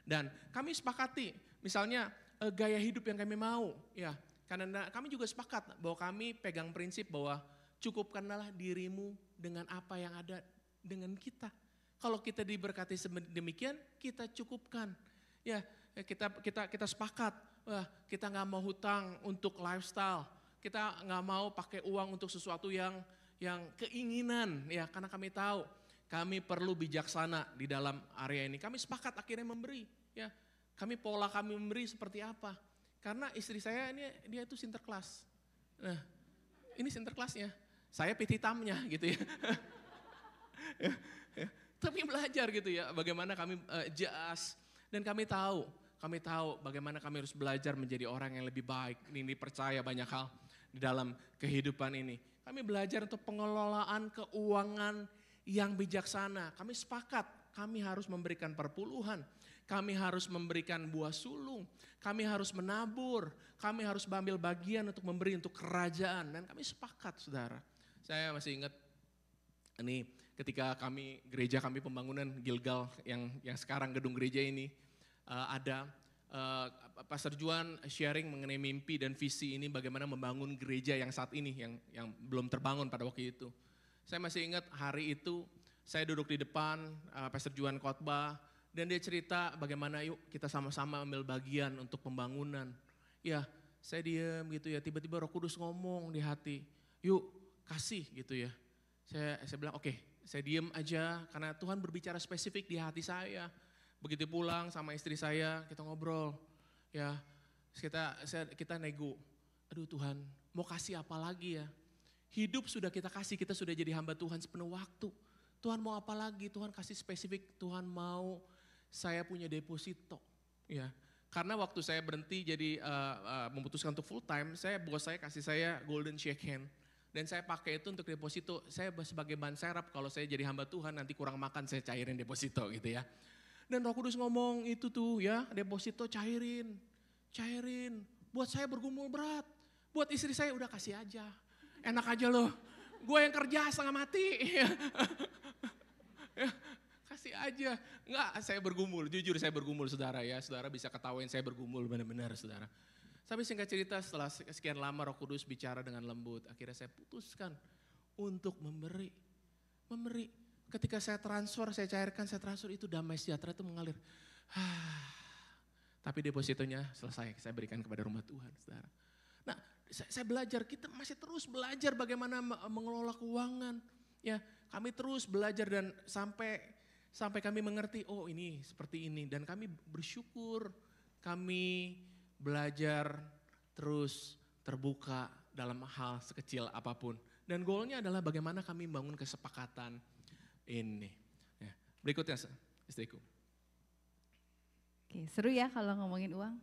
Speaker 1: Dan kami sepakati, misalnya uh, gaya hidup yang kami mau, ya. Karena kami juga sepakat bahwa kami pegang prinsip bahwa cukupkanlah dirimu dengan apa yang ada dengan kita. Kalau kita diberkati demikian, kita cukupkan. Ya, kita kita kita sepakat, wah, kita nggak mau hutang untuk lifestyle kita nggak mau pakai uang untuk sesuatu yang yang keinginan ya karena kami tahu kami perlu bijaksana di dalam area ini. Kami sepakat akhirnya memberi ya. Kami pola kami memberi seperti apa? Karena istri saya ini dia itu sinterklas. Nah, ini sinterklasnya. Saya petitamnya gitu ya. ya, ya. Tapi belajar gitu ya bagaimana kami uh, jas dan kami tahu kami tahu bagaimana kami harus belajar menjadi orang yang lebih baik. Ini percaya banyak hal di dalam kehidupan ini. Kami belajar untuk pengelolaan keuangan yang bijaksana. Kami sepakat, kami harus memberikan perpuluhan. Kami harus memberikan buah sulung. Kami harus menabur. Kami harus mengambil bagian untuk memberi untuk kerajaan. Dan kami sepakat saudara. Saya masih ingat ini ketika kami gereja kami pembangunan Gilgal yang yang sekarang gedung gereja ini uh, ada uh, Pastor Juan sharing mengenai mimpi dan visi ini bagaimana membangun gereja yang saat ini yang yang belum terbangun pada waktu itu. Saya masih ingat hari itu saya duduk di depan uh, Pastor Juan khotbah dan dia cerita bagaimana yuk kita sama-sama ambil bagian untuk pembangunan. Ya, saya diam gitu ya, tiba-tiba Roh Kudus ngomong di hati, "Yuk, kasih." gitu ya. Saya saya bilang, "Oke, okay, saya diam aja karena Tuhan berbicara spesifik di hati saya." Begitu pulang sama istri saya, kita ngobrol. Ya, kita saya, kita nego. Aduh Tuhan, mau kasih apa lagi ya? Hidup sudah kita kasih, kita sudah jadi hamba Tuhan sepenuh waktu. Tuhan mau apa lagi? Tuhan kasih spesifik, Tuhan mau saya punya deposito. Ya, karena waktu saya berhenti jadi uh, uh, memutuskan untuk full time, saya bos saya kasih saya golden shake hand dan saya pakai itu untuk deposito. Saya sebagai ban serap kalau saya jadi hamba Tuhan nanti kurang makan saya cairin deposito gitu ya. Dan roh kudus ngomong itu tuh ya deposito cairin, cairin. Buat saya bergumul berat, buat istri saya udah kasih aja. Enak aja loh, gue yang kerja setengah mati. ya, kasih aja. Enggak, saya bergumul, jujur saya bergumul saudara ya. Saudara bisa ketawain saya bergumul benar-benar saudara. Tapi singkat cerita setelah sekian lama roh kudus bicara dengan lembut, akhirnya saya putuskan untuk memberi. Memberi. Ketika saya transfer, saya cairkan, saya transfer itu damai sejahtera itu mengalir. Tapi depositonya selesai, saya berikan kepada rumah Tuhan, saudara. Nah, saya, belajar, kita masih terus belajar bagaimana mengelola keuangan. Ya, kami terus belajar dan sampai sampai kami mengerti, oh ini seperti ini. Dan kami bersyukur, kami belajar terus terbuka dalam hal sekecil apa pun. Dan goalnya adalah bagaimana kami membangun kesepakatan ini. Ya, berikutnya istriku.
Speaker 2: Oke, seru ya kalau ngomongin uang.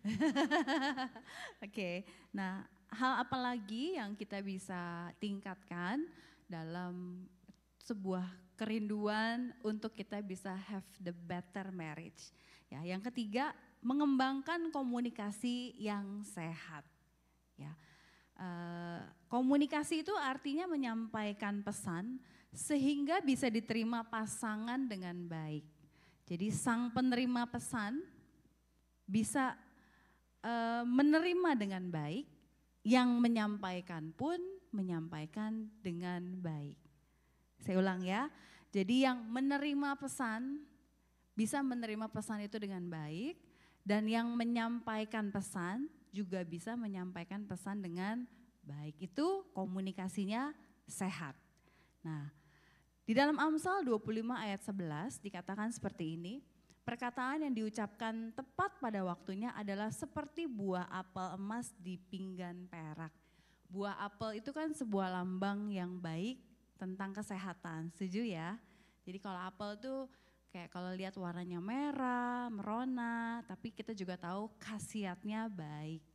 Speaker 2: Oke, nah hal apa lagi yang kita bisa tingkatkan dalam sebuah kerinduan untuk kita bisa have the better marriage. Ya, yang ketiga mengembangkan komunikasi yang sehat. Ya, uh, komunikasi itu artinya menyampaikan pesan sehingga bisa diterima pasangan dengan baik. Jadi sang penerima pesan bisa uh, menerima dengan baik, yang menyampaikan pun menyampaikan dengan baik. Saya ulang ya. Jadi yang menerima pesan bisa menerima pesan itu dengan baik dan yang menyampaikan pesan juga bisa menyampaikan pesan dengan baik. Itu komunikasinya sehat. Nah, di dalam Amsal 25 ayat 11 dikatakan seperti ini, perkataan yang diucapkan tepat pada waktunya adalah seperti buah apel emas di pinggan perak. Buah apel itu kan sebuah lambang yang baik tentang kesehatan. Setuju ya? Jadi kalau apel tuh kayak kalau lihat warnanya merah, merona, tapi kita juga tahu khasiatnya baik.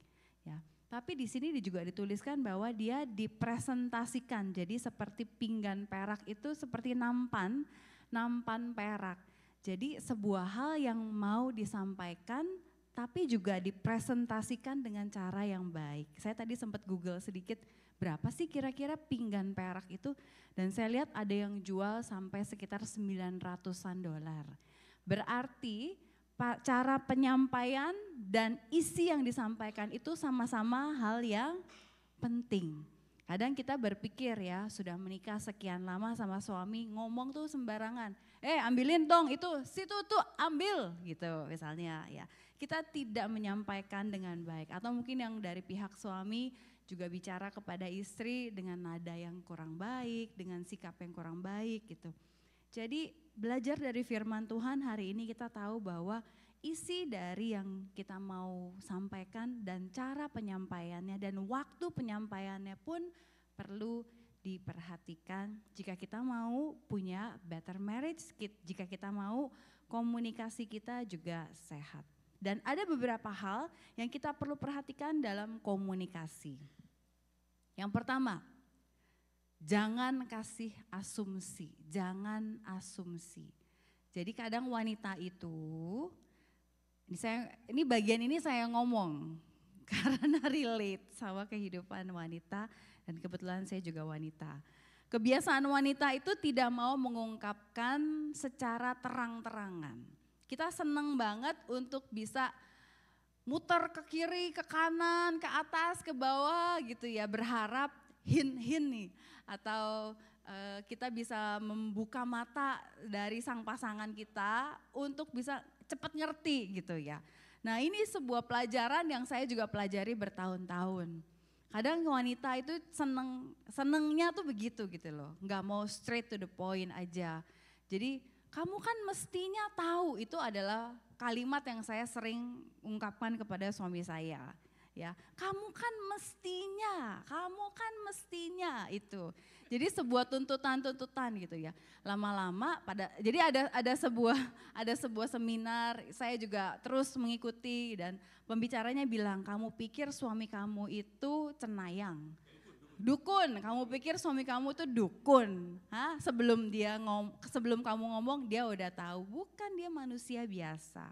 Speaker 2: Tapi di sini juga dituliskan bahwa dia dipresentasikan. Jadi seperti pinggan perak itu seperti nampan, nampan perak. Jadi sebuah hal yang mau disampaikan tapi juga dipresentasikan dengan cara yang baik. Saya tadi sempat Google sedikit berapa sih kira-kira pinggan perak itu dan saya lihat ada yang jual sampai sekitar 900-an dolar. Berarti cara penyampaian dan isi yang disampaikan itu sama-sama hal yang penting. Kadang kita berpikir ya, sudah menikah sekian lama sama suami, ngomong tuh sembarangan. Eh ambilin dong itu, situ tuh ambil gitu misalnya ya. Kita tidak menyampaikan dengan baik. Atau mungkin yang dari pihak suami juga bicara kepada istri dengan nada yang kurang baik, dengan sikap yang kurang baik gitu. Jadi belajar dari firman Tuhan hari ini kita tahu bahwa isi dari yang kita mau sampaikan dan cara penyampaiannya dan waktu penyampaiannya pun perlu diperhatikan jika kita mau punya better marriage, jika kita mau komunikasi kita juga sehat. Dan ada beberapa hal yang kita perlu perhatikan dalam komunikasi. Yang pertama, jangan kasih asumsi, jangan asumsi. Jadi kadang wanita itu, ini saya, ini bagian ini saya ngomong karena relate sama kehidupan wanita dan kebetulan saya juga wanita. Kebiasaan wanita itu tidak mau mengungkapkan secara terang-terangan. Kita senang banget untuk bisa muter ke kiri, ke kanan, ke atas, ke bawah gitu ya, berharap hin-hin nih atau uh, kita bisa membuka mata dari sang pasangan kita untuk bisa cepat ngerti gitu ya. Nah ini sebuah pelajaran yang saya juga pelajari bertahun-tahun. Kadang wanita itu seneng senengnya tuh begitu gitu loh, nggak mau straight to the point aja. Jadi kamu kan mestinya tahu itu adalah kalimat yang saya sering ungkapkan kepada suami saya. Ya, kamu kan mestinya, kamu kan mestinya itu. Jadi sebuah tuntutan-tuntutan gitu ya. Lama-lama pada jadi ada ada sebuah ada sebuah seminar saya juga terus mengikuti dan pembicaranya bilang kamu pikir suami kamu itu cenayang Dukun, kamu pikir suami kamu tuh dukun? Hah? Sebelum dia ngom, sebelum kamu ngomong dia udah tahu, bukan dia manusia biasa.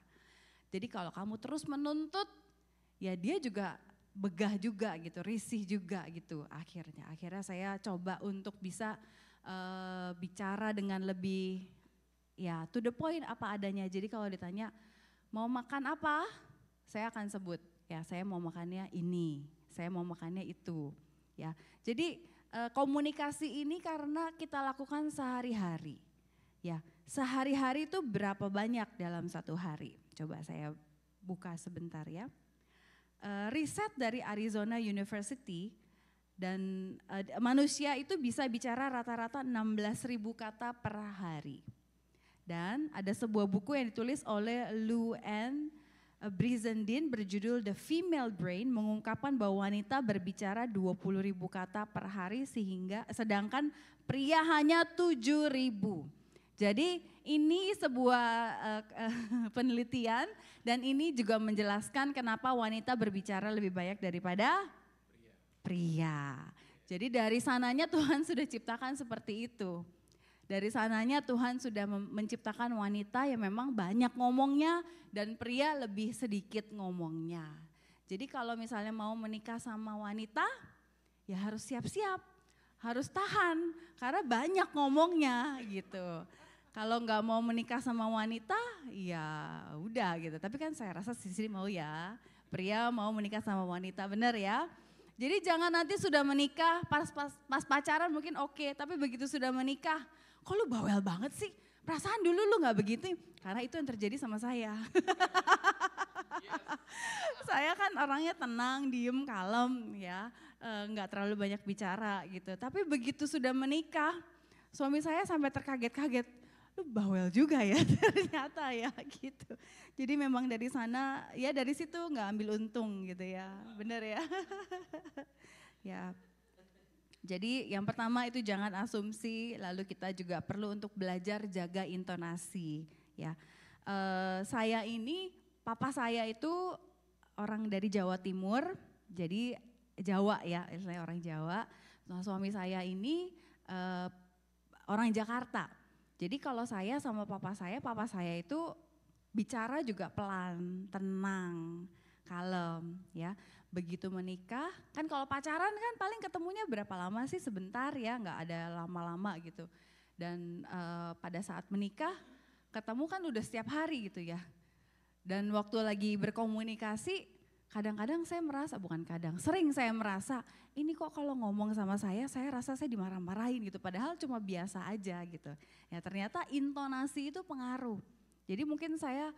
Speaker 2: Jadi kalau kamu terus menuntut, ya dia juga begah juga gitu, risih juga gitu akhirnya. Akhirnya saya coba untuk bisa uh, bicara dengan lebih ya to the point apa adanya. Jadi kalau ditanya mau makan apa, saya akan sebut ya saya mau makannya ini, saya mau makannya itu ya. Jadi eh, komunikasi ini karena kita lakukan sehari-hari. Ya, sehari-hari itu berapa banyak dalam satu hari? Coba saya buka sebentar ya. Uh, riset dari Arizona University dan uh, manusia itu bisa bicara rata-rata 16.000 kata per hari. Dan ada sebuah buku yang ditulis oleh Lou Ann Brizendine berjudul The Female Brain mengungkapkan bahwa wanita berbicara 20 ribu kata per hari sehingga sedangkan pria hanya 7 ribu. Jadi ini sebuah uh, penelitian dan ini juga menjelaskan kenapa wanita berbicara lebih banyak daripada pria. Jadi dari sananya Tuhan sudah ciptakan seperti itu. Dari sananya Tuhan sudah menciptakan wanita yang memang banyak ngomongnya dan pria lebih sedikit ngomongnya. Jadi kalau misalnya mau menikah sama wanita ya harus siap-siap, harus tahan karena banyak ngomongnya gitu. Kalau nggak mau menikah sama wanita ya udah gitu. Tapi kan saya rasa sisi mau ya, pria mau menikah sama wanita benar ya. Jadi jangan nanti sudah menikah pas pas, pas pacaran mungkin oke, okay, tapi begitu sudah menikah kok lu bawel banget sih? Perasaan dulu lu gak begitu, karena itu yang terjadi sama saya. saya kan orangnya tenang, diem, kalem ya, eh, nggak terlalu banyak bicara gitu. Tapi begitu sudah menikah, suami saya sampai terkaget-kaget, lu bawel juga ya ternyata ya gitu. Jadi memang dari sana, ya dari situ nggak ambil untung gitu ya, bener ya. ya jadi yang pertama itu jangan asumsi, lalu kita juga perlu untuk belajar jaga intonasi. Ya, uh, saya ini, papa saya itu orang dari Jawa Timur, jadi Jawa ya, istilahnya orang Jawa. Nah, suami saya ini uh, orang Jakarta. Jadi kalau saya sama papa saya, papa saya itu bicara juga pelan, tenang, kalem, ya begitu menikah, kan kalau pacaran kan paling ketemunya berapa lama sih sebentar ya, nggak ada lama-lama gitu. Dan uh, pada saat menikah ketemu kan udah setiap hari gitu ya. Dan waktu lagi berkomunikasi, kadang-kadang saya merasa, bukan kadang, sering saya merasa, ini kok kalau ngomong sama saya, saya rasa saya dimarah-marahin gitu, padahal cuma biasa aja gitu. Ya ternyata intonasi itu pengaruh. Jadi mungkin saya,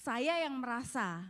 Speaker 2: saya yang merasa,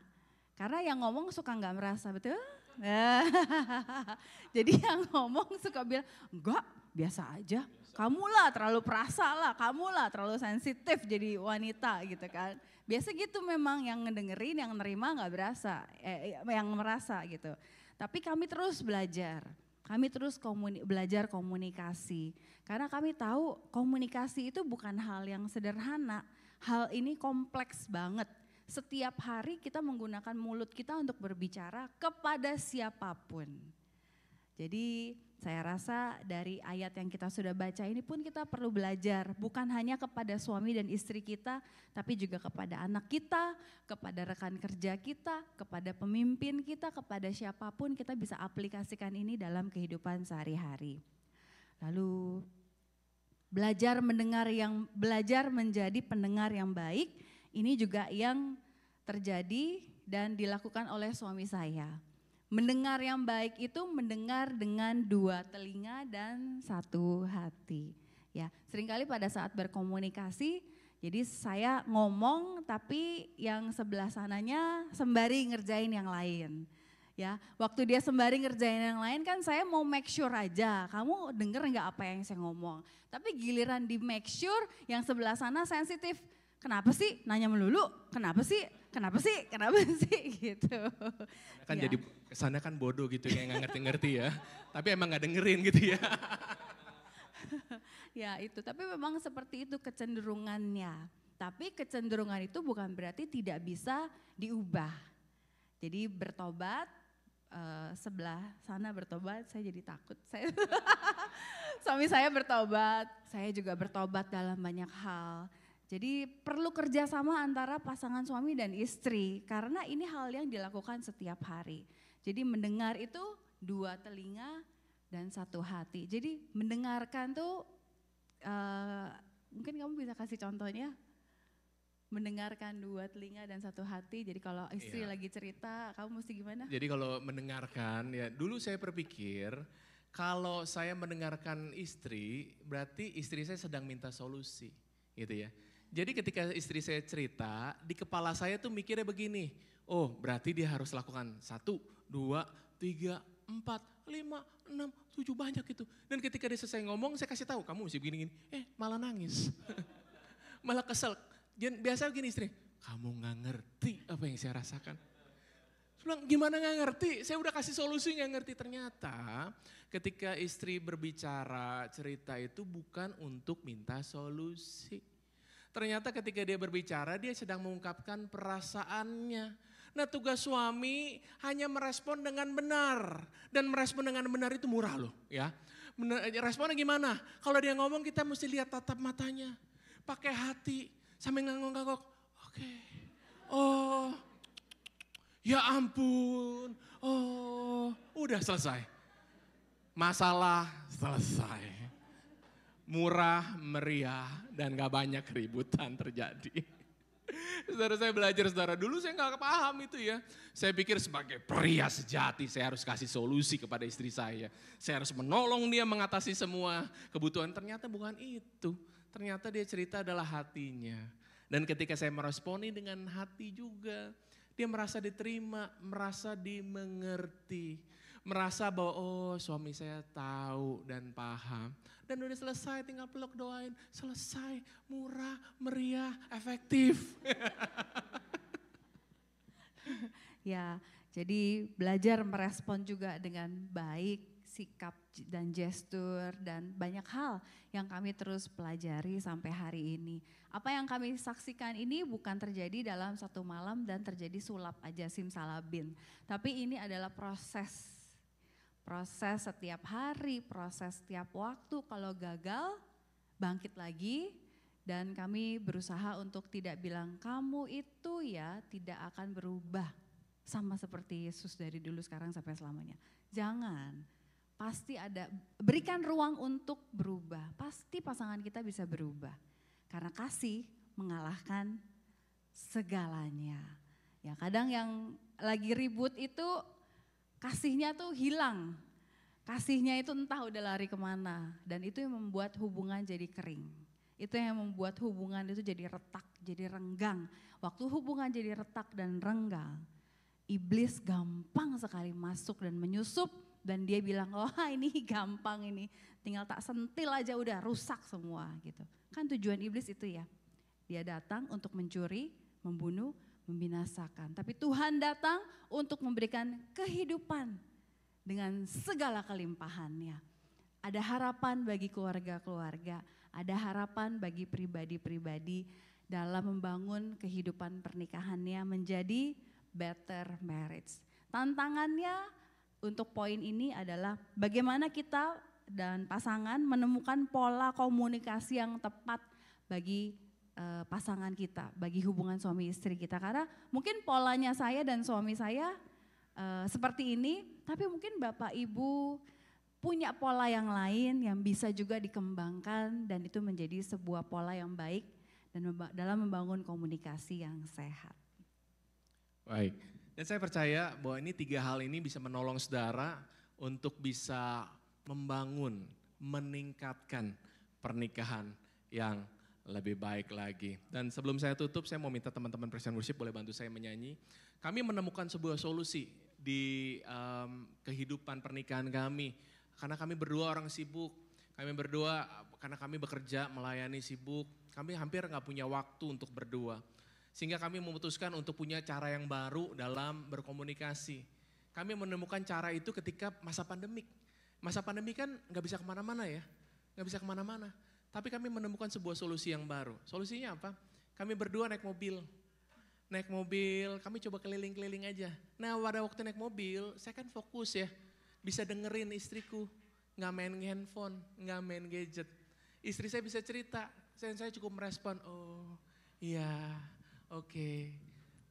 Speaker 2: karena yang ngomong suka nggak merasa, betul? Jadi yang ngomong suka bilang, enggak biasa aja. Kamu lah terlalu perasa lah, kamu lah terlalu sensitif jadi wanita gitu kan. Biasa gitu memang yang ngedengerin, yang nerima nggak berasa, eh, yang merasa gitu. Tapi kami terus belajar, kami terus komuni belajar komunikasi. Karena kami tahu komunikasi itu bukan hal yang sederhana, hal ini kompleks banget setiap hari kita menggunakan mulut kita untuk berbicara kepada siapa pun. Jadi saya rasa dari ayat yang kita sudah baca ini pun kita perlu belajar bukan hanya kepada suami dan istri kita tapi juga kepada anak kita, kepada rekan kerja kita, kepada pemimpin kita, kepada siapa pun kita bisa aplikasikan ini dalam kehidupan sehari-hari. Lalu belajar mendengar yang belajar menjadi pendengar yang baik ini juga yang terjadi dan dilakukan oleh suami saya. Mendengar yang baik itu mendengar dengan dua telinga dan satu hati. Ya, sering kali pada saat berkomunikasi, jadi saya ngomong tapi yang sebelah sananya sembari ngerjain yang lain. Ya, waktu dia sembari ngerjain yang lain kan saya mau make sure aja, kamu denger nggak apa yang saya ngomong. Tapi giliran di make sure yang sebelah sana sensitif, kenapa sih nanya melulu, kenapa sih, kenapa sih, kenapa sih gitu.
Speaker 1: Kan ya. jadi kesannya kan bodoh gitu kayak nggak ngerti-ngerti ya, tapi emang nggak dengerin gitu ya.
Speaker 2: ya itu, tapi memang seperti itu kecenderungannya. Tapi kecenderungan itu bukan berarti tidak bisa diubah. Jadi bertobat, uh, sebelah sana bertobat, saya jadi takut. Saya suami saya bertobat, saya juga bertobat dalam banyak hal. Jadi perlu kerjasama antara pasangan suami dan istri karena ini hal yang dilakukan setiap hari. Jadi mendengar itu dua telinga dan satu hati. Jadi mendengarkan tuh uh, mungkin kamu bisa kasih contohnya mendengarkan dua telinga dan satu hati. Jadi kalau istri iya. lagi cerita, kamu mesti gimana?
Speaker 1: Jadi kalau mendengarkan ya dulu saya berpikir kalau saya mendengarkan istri, berarti istri saya sedang minta solusi, gitu ya. Jadi ketika istri saya cerita, di kepala saya tuh mikirnya begini, oh berarti dia harus lakukan satu, dua, tiga, empat, lima, enam, tujuh banyak itu. Dan ketika dia selesai ngomong, saya kasih tahu kamu mesti begini-gini. Eh malah nangis, malah kesel. Dan biasa begini istri, kamu nggak ngerti apa yang saya rasakan. Saya bilang gimana nggak ngerti, saya udah kasih solusi nggak ngerti. Ternyata ketika istri berbicara cerita itu bukan untuk minta solusi. Ternyata ketika dia berbicara dia sedang mengungkapkan perasaannya. Nah tugas suami hanya merespon dengan benar. Dan merespon dengan benar itu murah loh ya. Responnya gimana? Kalau dia ngomong kita mesti lihat tatap matanya. Pakai hati sambil nganggok-nganggok. Oke. Okay. Oh Ya ampun, oh udah selesai. Masalah selesai. Murah, meriah, dan gak banyak keributan terjadi. Saudara saya belajar saudara, dulu saya gak paham itu ya. Saya pikir sebagai pria sejati saya harus kasih solusi kepada istri saya. Saya harus menolong dia mengatasi semua kebutuhan. Ternyata bukan itu. Ternyata dia cerita adalah hatinya. Dan ketika saya meresponi dengan hati juga, dia merasa diterima, merasa dimengerti. Merasa bahwa oh suami saya tahu dan paham. Dan udah selesai tinggal peluk doain. Selesai, murah, meriah, efektif.
Speaker 2: ya, jadi belajar merespon juga dengan baik sikap dan gestur dan banyak hal yang kami terus pelajari sampai hari ini. Apa yang kami saksikan ini bukan terjadi dalam satu malam dan terjadi sulap aja simsalabin. Tapi ini adalah proses. Proses setiap hari, proses setiap waktu. Kalau gagal, bangkit lagi dan kami berusaha untuk tidak bilang kamu itu ya tidak akan berubah sama seperti Yesus dari dulu sekarang sampai selamanya. Jangan pasti ada berikan ruang untuk berubah. Pasti pasangan kita bisa berubah. Karena kasih mengalahkan segalanya. Ya, kadang yang lagi ribut itu kasihnya tuh hilang. Kasihnya itu entah udah lari ke mana. Dan itu yang membuat hubungan jadi kering. Itu yang membuat hubungan itu jadi retak, jadi renggang. Waktu hubungan jadi retak dan renggang, iblis gampang sekali masuk dan menyusup dan dia bilang, oh ini gampang ini, tinggal tak sentil aja udah rusak semua gitu. Kan tujuan iblis itu ya, dia datang untuk mencuri, membunuh, membinasakan. Tapi Tuhan datang untuk memberikan kehidupan dengan segala kelimpahannya. Ada harapan bagi keluarga-keluarga, ada harapan bagi pribadi-pribadi dalam membangun kehidupan pernikahannya menjadi better marriage. Tantangannya untuk poin ini adalah bagaimana kita dan pasangan menemukan pola komunikasi yang tepat bagi uh, pasangan kita, bagi hubungan suami istri kita. Karena mungkin polanya saya dan suami saya uh, seperti ini, tapi mungkin bapak ibu punya pola yang lain yang bisa juga dikembangkan dan itu menjadi sebuah pola yang baik dan dalam membangun komunikasi yang sehat.
Speaker 1: Baik, dan saya percaya bahwa ini tiga hal ini bisa menolong saudara untuk bisa membangun, meningkatkan pernikahan yang lebih baik lagi. Dan sebelum saya tutup, saya mau minta teman-teman Presiden Worship boleh bantu saya menyanyi. Kami menemukan sebuah solusi di um, kehidupan pernikahan kami. Karena kami berdua orang sibuk, kami berdua karena kami bekerja melayani sibuk, kami hampir nggak punya waktu untuk berdua. Sehingga kami memutuskan untuk punya cara yang baru dalam berkomunikasi. Kami menemukan cara itu ketika masa pandemik. Masa pandemi kan nggak bisa ke mana-mana ya, nggak bisa ke mana-mana. Tapi kami menemukan sebuah solusi yang baru. Solusinya apa? Kami berdua naik mobil. Naik mobil, kami coba keliling-keliling aja. Nah pada waktu naik mobil, saya kan fokus ya. Bisa dengerin istriku, nggak main handphone, nggak main gadget. Istri saya bisa cerita, saya, saya cukup merespon, oh iya Oke.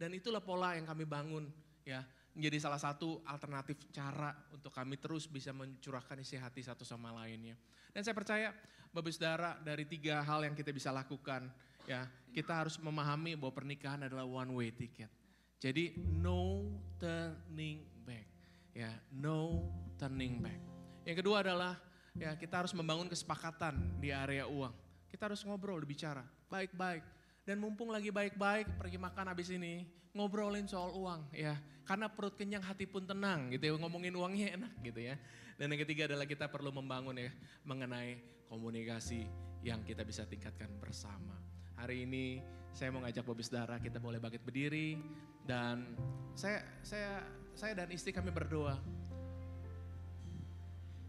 Speaker 1: Dan itulah pola yang kami bangun ya. Menjadi salah satu alternatif cara untuk kami terus bisa mencurahkan isi hati satu sama lainnya. Dan saya percaya Bapak Saudara dari tiga hal yang kita bisa lakukan ya. Kita harus memahami bahwa pernikahan adalah one way ticket. Jadi no turning back. Ya, no turning back. Yang kedua adalah ya kita harus membangun kesepakatan di area uang. Kita harus ngobrol, bicara baik-baik. Dan mumpung lagi baik-baik, pergi makan habis ini, ngobrolin soal uang ya. Karena perut kenyang hati pun tenang gitu ya, ngomongin uangnya enak gitu ya. Dan yang ketiga adalah kita perlu membangun ya mengenai komunikasi yang kita bisa tingkatkan bersama. Hari ini saya mau ngajak Bobi Saudara, kita boleh bangkit berdiri dan saya saya saya dan istri kami berdoa.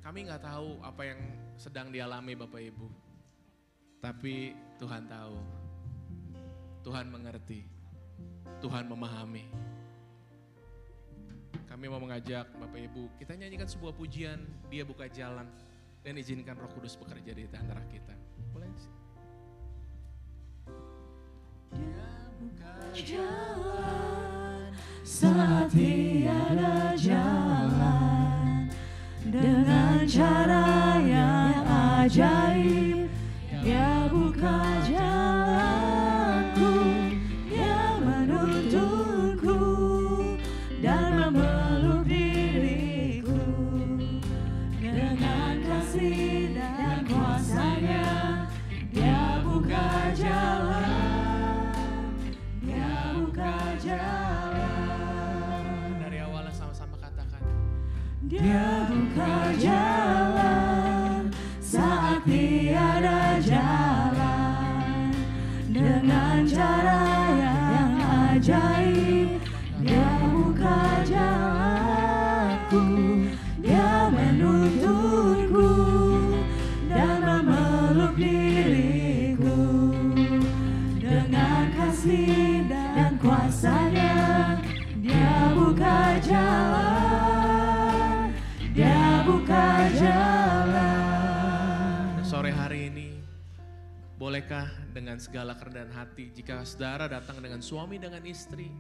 Speaker 1: Kami nggak tahu apa yang sedang dialami Bapak Ibu. Tapi Tuhan tahu. Tuhan mengerti. Tuhan memahami. Kami mau mengajak Bapak Ibu, kita nyanyikan sebuah pujian, dia buka jalan. Dan izinkan roh kudus bekerja di antara kita. Boleh? Dia buka
Speaker 3: jalan saat tiada jalan dengan cara yang ajaib dia buka jalanku dengan
Speaker 1: segala kerendahan hati, jika saudara datang dengan suami dengan istri,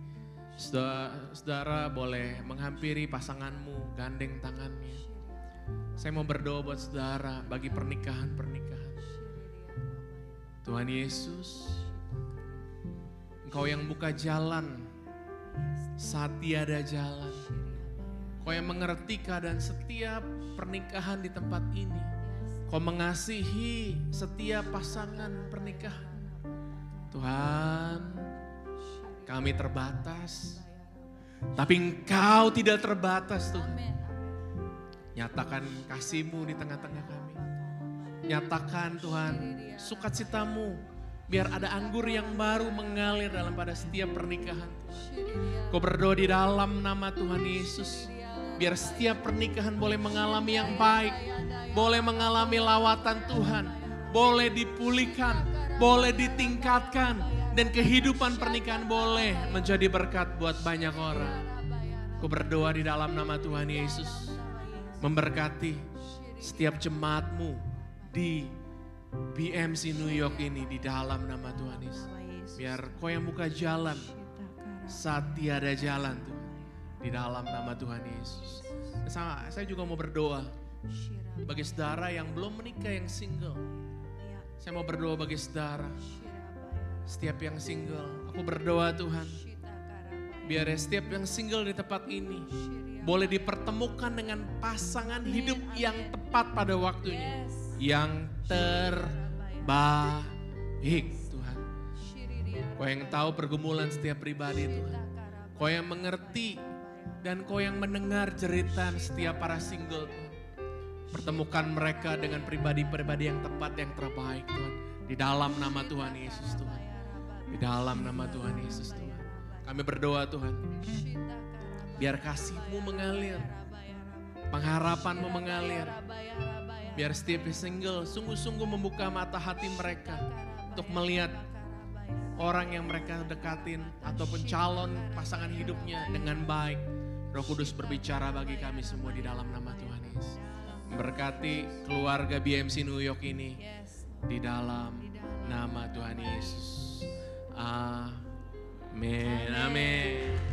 Speaker 1: saudara, saudara boleh menghampiri pasanganmu, gandeng tangannya. Saya mau berdoa buat saudara bagi pernikahan-pernikahan. Tuhan Yesus, Engkau yang buka jalan saat tiada jalan. Kau yang mengerti keadaan setiap pernikahan di tempat ini. Kau mengasihi setiap pasangan pernikahan. Tuhan, kami terbatas. Tapi engkau tidak terbatas Tuhan. Nyatakan kasih-Mu di tengah-tengah kami. Nyatakan Tuhan sukacitamu. Biar ada anggur yang baru mengalir dalam pada setiap pernikahan. Kau berdoa di dalam nama Tuhan Yesus. Biar setiap pernikahan boleh mengalami yang baik. Boleh mengalami lawatan Tuhan. Boleh dipulihkan. Boleh ditingkatkan. Dan kehidupan pernikahan boleh menjadi berkat buat banyak orang. Kau berdoa di dalam nama Tuhan Yesus. Memberkati setiap jemaatmu di BMC New York ini di dalam nama Tuhan Yesus. Biar kau yang buka jalan saat tiada jalan Tuhan. Di dalam nama Tuhan Yesus. Sama, saya juga mau berdoa bagi saudara yang belum menikah yang single. Saya mau berdoa bagi saudara setiap yang single. Aku berdoa Tuhan. Biar ya setiap yang single di tempat ini boleh dipertemukan dengan pasangan hidup yang tepat pada waktunya. Yang terbaik Tuhan. Kau yang tahu pergumulan setiap pribadi Tuhan. Kau yang mengerti dan kau yang mendengar jeritan setiap para single. Pertemukan mereka dengan pribadi-pribadi yang tepat yang terbaik Tuhan. Di dalam nama Tuhan Yesus Tuhan. Di dalam nama Tuhan Yesus Tuhan. Kami berdoa Tuhan. Biar kasih-Mu mengalir. Pengharapan-Mu mengalir. Biar setiap single sungguh-sungguh membuka mata hati mereka. Untuk melihat orang yang mereka dekatin. Ataupun calon pasangan hidupnya dengan baik. Roh Kudus berbicara bagi kami semua di dalam nama Tuhan Memberkati keluarga BMC New York ini. Di dalam nama Tuhan Yesus. Amin. Amin.